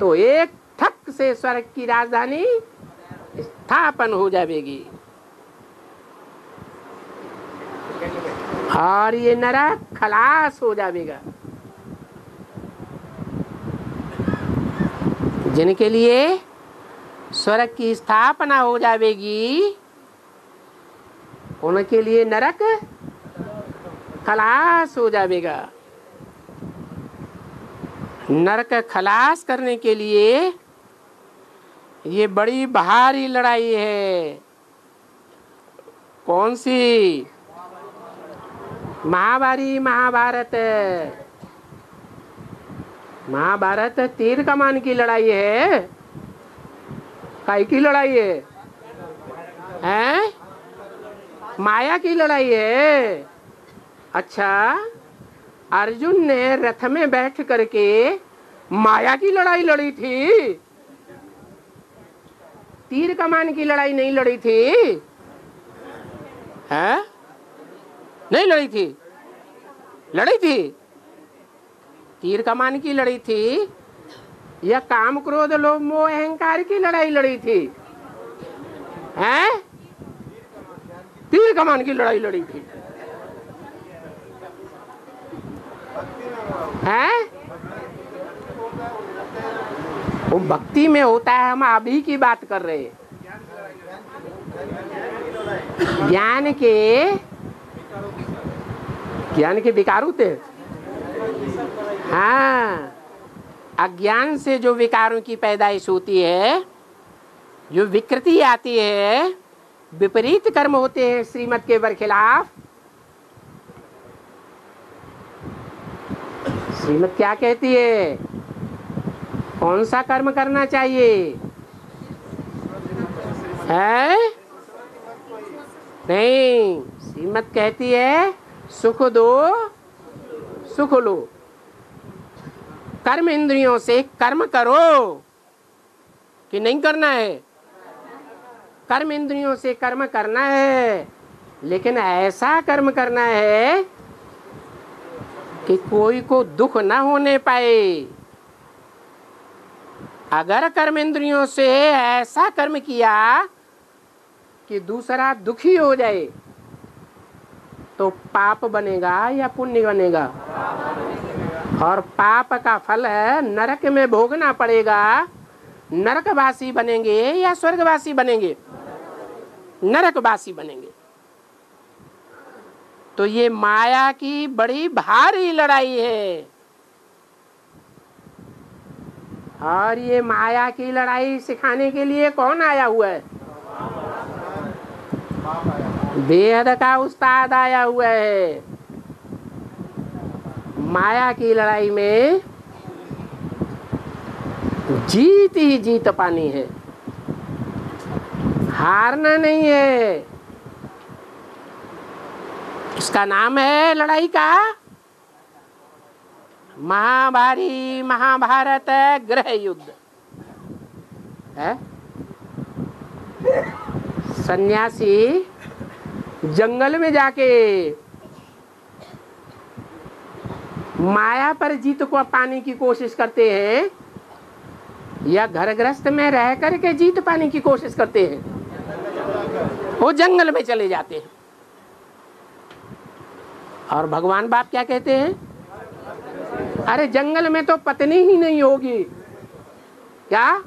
तो एक ठक से स्वर्ग की राजधानी स्थापन हो जाएगी। और ये नरक खलास हो जाएगा। जिनके लिए स्वर्ग की स्थापना हो जाएगी, उनके लिए नरक खलास हो जाएगा। नरक खलास करने के लिए ये बड़ी भारी लड़ाई है। कौन सी? महाभारी महाभारत। महाभारत तीर कमान की लड़ाई है। काय की लड़ाई है? हैं? माया की लड़ाई है। अच्छा अर्जुन ने रथ में बैठ करके माया की लड़ाई लड़ी थी। तीर कमान की लड़ाई नहीं लड़ी थी। है? नहीं लड़ी थी। लड़ी थी? तीर कमान की लड़ी थी, या काम क्रोध, लोभ, मोह, अहंकार की लड़ाई लड़ी थी? हैं? तीर कमान की लड़ाई लड़ी थी। हैं? वो भक्ति में होता है, हम अभी की बात कर रहे हैं। ज्ञान के ज्ञान के विकार होते हैं। हाँ। अज्ञान से जो विकारों की पैदाइश होती है, जो विकृति आती है, विपरीत कर्म होते हैं श्रीमत के बरखिलाफ। श्रीमत क्या कहती है? कौन सा कर्म करना चाहिए? है? नहीं। श्रीमत कहती है, सुख दो, सुख लो। कर्म इंद्रियों से कर्म करो। कि नहीं करना है? कर्म इंद्रियों से कर्म करना है। लेकिन ऐसा कर्म करना है कि कोई को दुख ना होने पाए। अगर कर्म इंद्रियों से ऐसा कर्म किया कि दूसरा दुखी हो जाए तो पाप बनेगा या पुण्य बनेगा? और पाप का फल है, नरक में भोगना पड़ेगा। नरकवासी बनेंगे या स्वर्गवासी बनेंगे? नरकवासी बनेंगे। तो ये माया की बड़ी भारी लड़ाई है। और ये माया की लड़ाई सिखाने के लिए कौन आया हुआ है? बेहद का उस्ताद आया हुआ है। माया की लड़ाई में जीत ही जीत पानी है। हारना नहीं है। इसका नाम है लड़ाई का महाभारी महाभारत ग्रह युद्ध। है? सन्यासी जंगल में जाके माया पर जीत को पाने की कोशिश करते हैं या घर ग्रस्त में रह करके जीत पाने की कोशिश करते हैं, वो जंगल में चले जाते हैं। और भगवान बाप क्या कहते हैं? अरे जंगल में तो पत्नी ही नहीं होगी। क्या?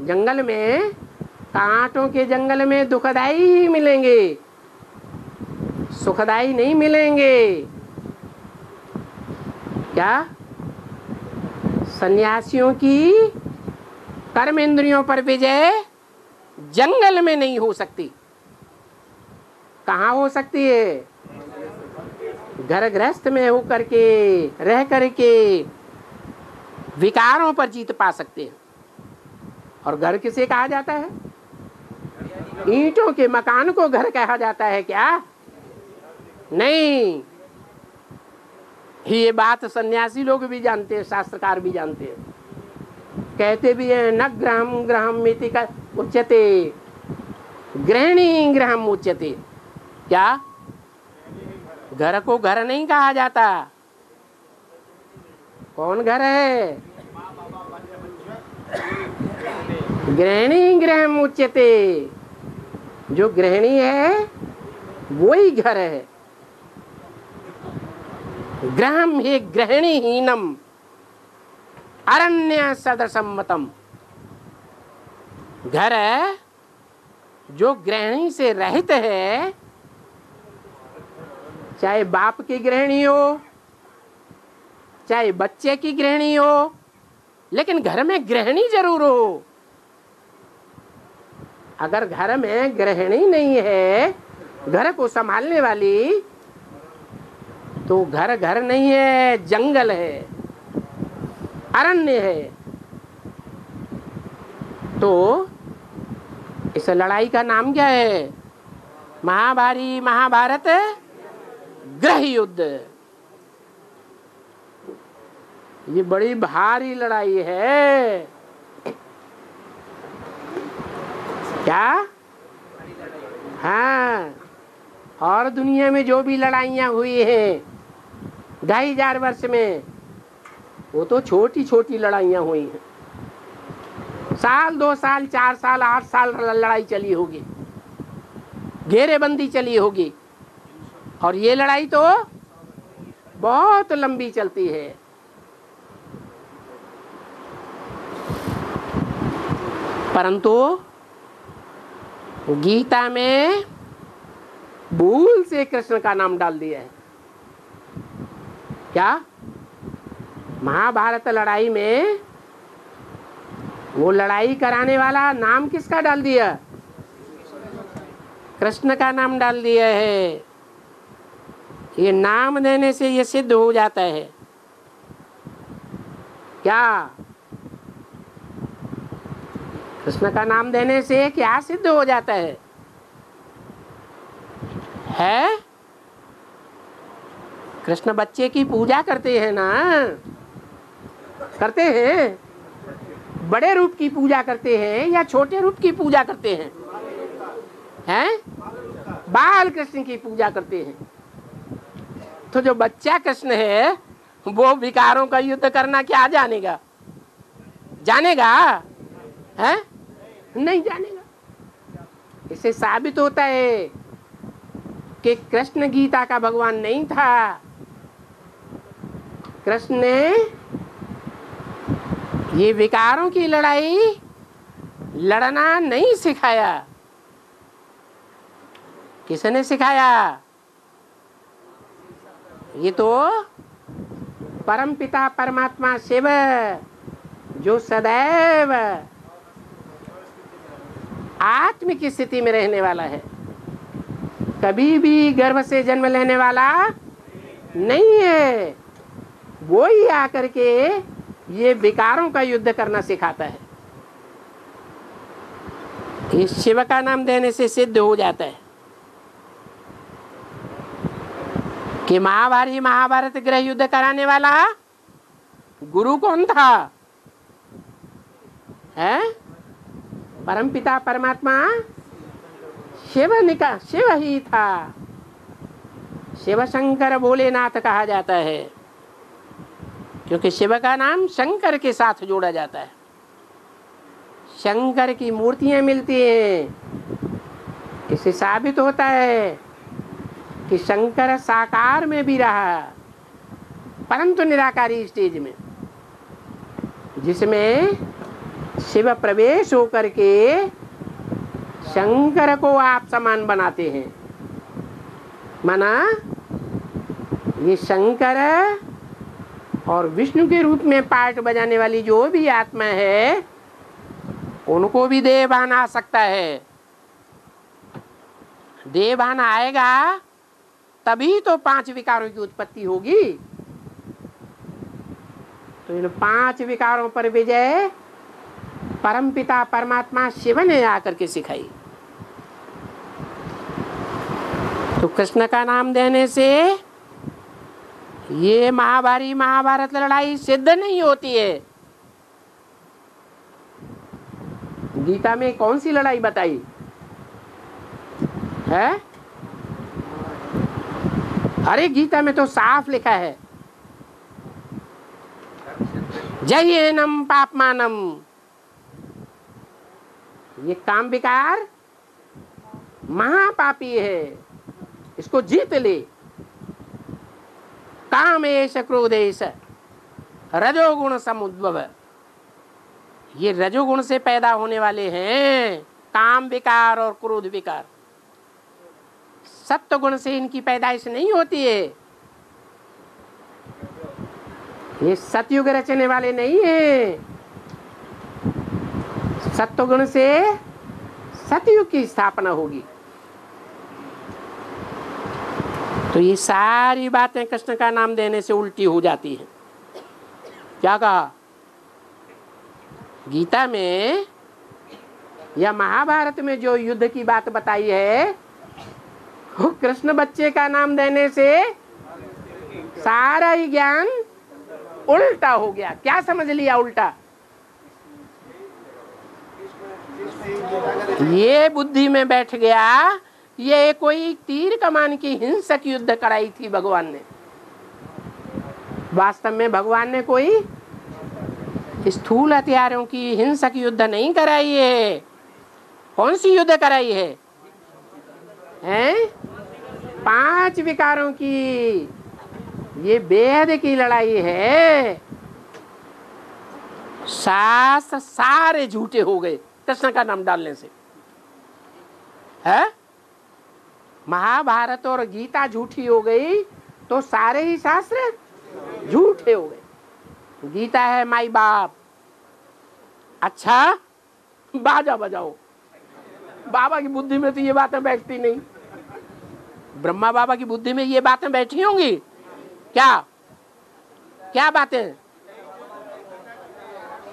जंगल में कांटों के जंगल में दुखदाई ही मिलेंगे। सुखदाई नहीं मिलेंगे। क्या? सन्यासियों की कर्म इंद्रियों पर विजय जंगल में नहीं हो सकती। कहाँ हो सकती है? घर गृहस्थ में होकर के रह करके विकारों पर जीत पा सकते हैं। और घर किसे कहा जाता है? ईंटों के मकान को घर कहा जाता है क्या? नहीं। ये बात सन्यासी लोग भी जानते हैं, शास्त्रकार भी जानते हैं। कहते भी है, न ग्रहम ग्रहम मिति का उच्चते ग्रहणी ग्रहम उच्चते क्या? घर को घर नहीं कहा जाता। कौन घर है? गृहिणी ग्रहम उच्चते जो गृहिणी है, वही घर है। ग्रहम ही ग्रहणी हीनम अरण्य सदसम्मतम। घर जो गृहिणी से रहित है, चाहे बाप की गृहिणी हो, चाहे बच्चे की गृहिणी हो, लेकिन घर में गृहिणी ज़रूर हो। अगर घर में गृहिणी नहीं है, घर को संभालने वाली तो घर घर नहीं है, जंगल है, अरण्य है। तो इस लड़ाई का नाम क्या है? महाभारी महाभारत, ग्रह युद्ध। ये बड़ी भारी लड़ाई है। क्या? हाँ। और दुनिया में जो भी लड़ाइयाँ हुई हैं ढाई हज़ार वर्ष में वो तो छोटी छोटी लड़ाइयाँ हुई हैं। साल, दो साल, चार साल, आठ साल लड़ाई चली होगी। घेरेबंदी चली होगी। और ये लड़ाई तो बहुत लंबी चलती है। परंतु गीता में भूल से कृष्ण का नाम डाल दिया है। क्या? महाभारत लड़ाई में वो लड़ाई कराने वाला नाम किसका डाल दिया? कृष्ण का नाम डाल दिया है। ये नाम देने से ये सिद्ध हो जाता है। क्या? कृष्ण का नाम देने से क्या सिद्ध हो जाता है? है? कृष्ण बच्चे की पूजा करते हैं ना? करते हैं? बड़े रूप की पूजा करते हैं या छोटे रूप की पूजा करते हैं? हैं? बाल कृष्ण की पूजा करते हैं। तो जो बच्चा कृष्ण है, वो विकारों का युद्ध करना क्या जानेगा? जानेगा? है? नहीं जानेगा। इससे साबित होता है कि कृष्ण गीता का भगवान नहीं था। कृष्ण ने ये विकारों की लड़ाई लड़ना नहीं सिखाया। किसने सिखाया? ये तो परम पिता परमात्मा शिव, जो सदैव आत्म की स्थिति में रहने वाला है। कभी भी गर्भ से जन्म लेने वाला नहीं है। वो ही आकर के ये विकारों का युद्ध करना सिखाता है। इस शिव का नाम देने से सिद्ध हो जाता है कि महाभारत महाभारत ग्रह युद्ध कराने वाला गुरु कौन था? है? परमपिता परमात्मा? शिव निका, शिव ही था। शिव शंकर भोलेनाथ कहा जाता है। क्योंकि शिव का नाम शंकर के साथ जोड़ा जाता है। शंकर की मूर्तियाँ मिलती हैं। इससे साबित होता है कि शंकर साकार में भी रहा, परंतु निराकारी स्टेज में, जिसमें शिव प्रवेश होकर के शंकर को आप समान बनाते हैं। माना ये शंकर और विष्णु के रूप में पाठ बजाने वाली जो भी आत्मा है, उनको भी देवान आ सकता है। देवान आएगा, तभी तो पाँच विकारों की उत्पत्ति होगी। तो इन पाँच विकारों पर विजय परमपिता परमात्मा शिव ने आकर के सिखाई। तो कृष्ण का नाम देने से ये महाभारी महाभारत लड़ाई सिद्ध नहीं होती है। गीता में कौन सी लड़ाई बताई? है? अरे गीता में तो साफ़ लिखा है। जय जयनम पापमानम। ये काम विकार महापापी है। इसको जीत ले। कामेश क्रोधेश। रजोगुण समुद्भव। ये रजोगुण से पैदा होने वाले हैं काम विकार और क्रोध विकार। सत्य गुण से इनकी पैदाइश नहीं होती है। ये सतयुग रचने वाले नहीं है। सत्य गुण से सतयुग की स्थापना होगी। तो ये सारी बातें कृष्ण का नाम देने से उल्टी हो जाती हैं। क्या कहा? गीता में या महाभारत में जो युद्ध की बात बताई है, वो कृष्ण बच्चे का नाम देने से सारा ही ज्ञान उल्टा हो गया। क्या समझ लिया उल्टा? ये बुद्धि में बैठ गया ये कोई तीर कमान की हिंसक युद्ध कराई थी भगवान ने। वास्तव में भगवान ने कोई स्थूल हथियारों की हिंसक युद्ध नहीं कराई है। कौन सी युद्ध कराई है? हैं? पाँच विकारों की। ये बेहद की लड़ाई है। सास सारे झूठे हो गए। कृष्ण का नाम डालने से। है? महाभारत और गीता झूठी हो गई तो सारे ही शास्त्र झूठे हो गए। गीता है, माई बाप। अच्छा बाजा बजाओ। बाबा की बुद्धि में तो ये बातें बैठती नहीं। ब्रह्मा बाबा की बुद्धि में ये बातें बैठी होंगी? क्या? क्या बातें?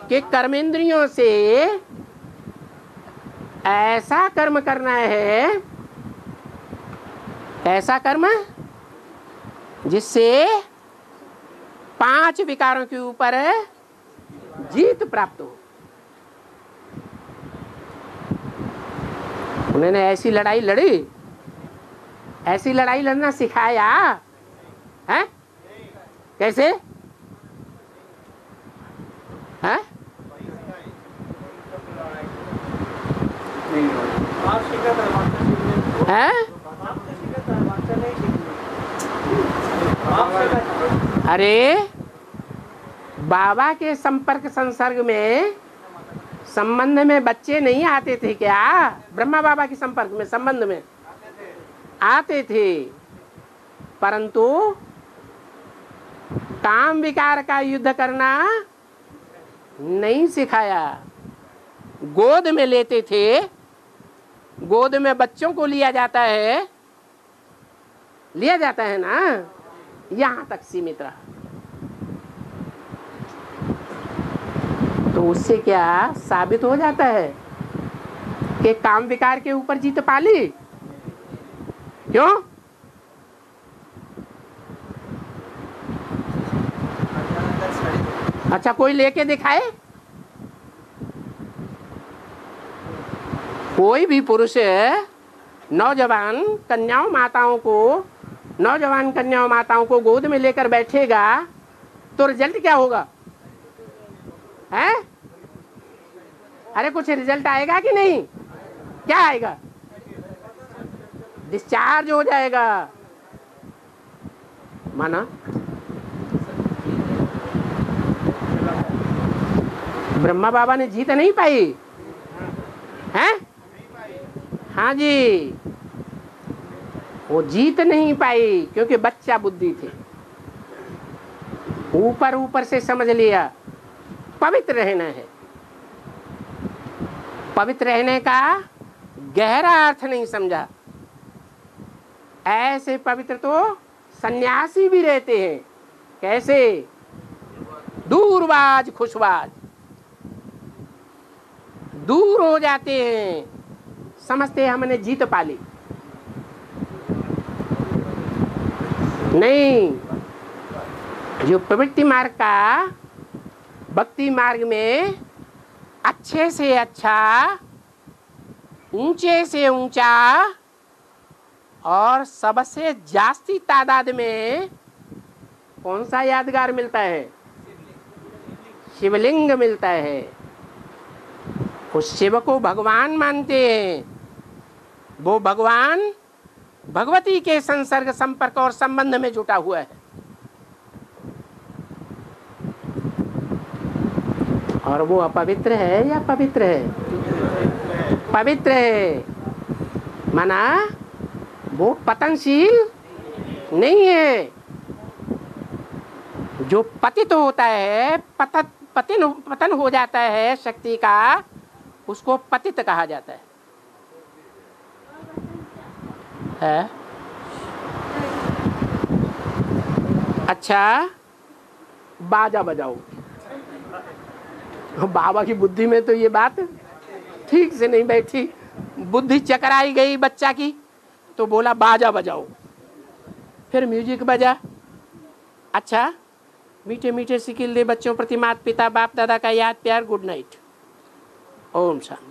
कि कर्मेंद्रियों से ऐसा कर्म करना है ऐसा कर्म जिससे पाँच विकारों के ऊपर जीत प्राप्त हो। उन्होंने ऐसी लड़ाई लड़ी। ऐसी लड़ाई लड़ना सिखाया। है? कैसे? है? है? अरे, बाबा के संपर्क संसर्ग में संबंध में बच्चे नहीं आते थे क्या? ब्रह्मा बाबा के संपर्क में, संबंध में आते थे। परंतु काम विकार का युद्ध करना नहीं सिखाया। गोद में लेते थे, गोद में बच्चों को लिया जाता है। लिया जाता है ना? यहाँ तक सीमित रहा। तो उससे क्या साबित हो जाता है कि काम विकार के ऊपर जीत पाली? क्यों? अच्छा कोई लेके दिखाए? कोई भी पुरुष, नौजवान, कन्याओं माताओं को नौजवान कन्याओं माताओं को गोद में लेकर बैठेगा तो रिज़ल्ट क्या होगा? है? अरे कुछ रिज़ल्ट आएगा कि नहीं? क्या आएगा? डिस्चार्ज हो जाएगा। माना? ब्रह्मा बाबा ने जीत नहीं पाई। हैं? हाँ जी। वो जीत नहीं पाई क्योंकि बच्चा बुद्धि थी। ऊपर ऊपर से समझ लिया, पवित्र रहना है। पवित्र रहने का गहरा अर्थ नहीं समझा। ऐसे पवित्र तो सन्यासी भी रहते हैं। कैसे? दूरबाज, खुशबाज। दूर हो जाते हैं। समझते हैं हमने जीत पाली नहीं। जो प्रवृत्ति मार्ग का भक्ति मार्ग में अच्छे से अच्छा ऊँचे से ऊँचा और सबसे जास्ती तादाद में कौन सा यादगार मिलता है? शिवलिंग मिलता है। उस शिव को भगवान मानते हैं। वो भगवान भगवती के संसर्ग, संपर्क और संबंध में जुटा हुआ है। और वो अपवित्र है या पवित्र है? पवित्र है। माना, वो पतनशील नहीं है। जो पतित होता है पतन पतन हो जाता है शक्ति का, उसको पतित कहा जाता है। है। अच्छा। बाजा बजाओ। बाबा की बुद्धि में तो ये बात ठीक से नहीं बैठी। बुद्धि चकराई गई बच्चा की तो बोला, बाजा बजाओ। फिर म्यूज़िक बजा। अच्छा मीठे मीठे सिकिल दे बच्चों प्रति माता पिता, बाप, दादा का याद, प्यार, गुड नाइट। ओम शांति।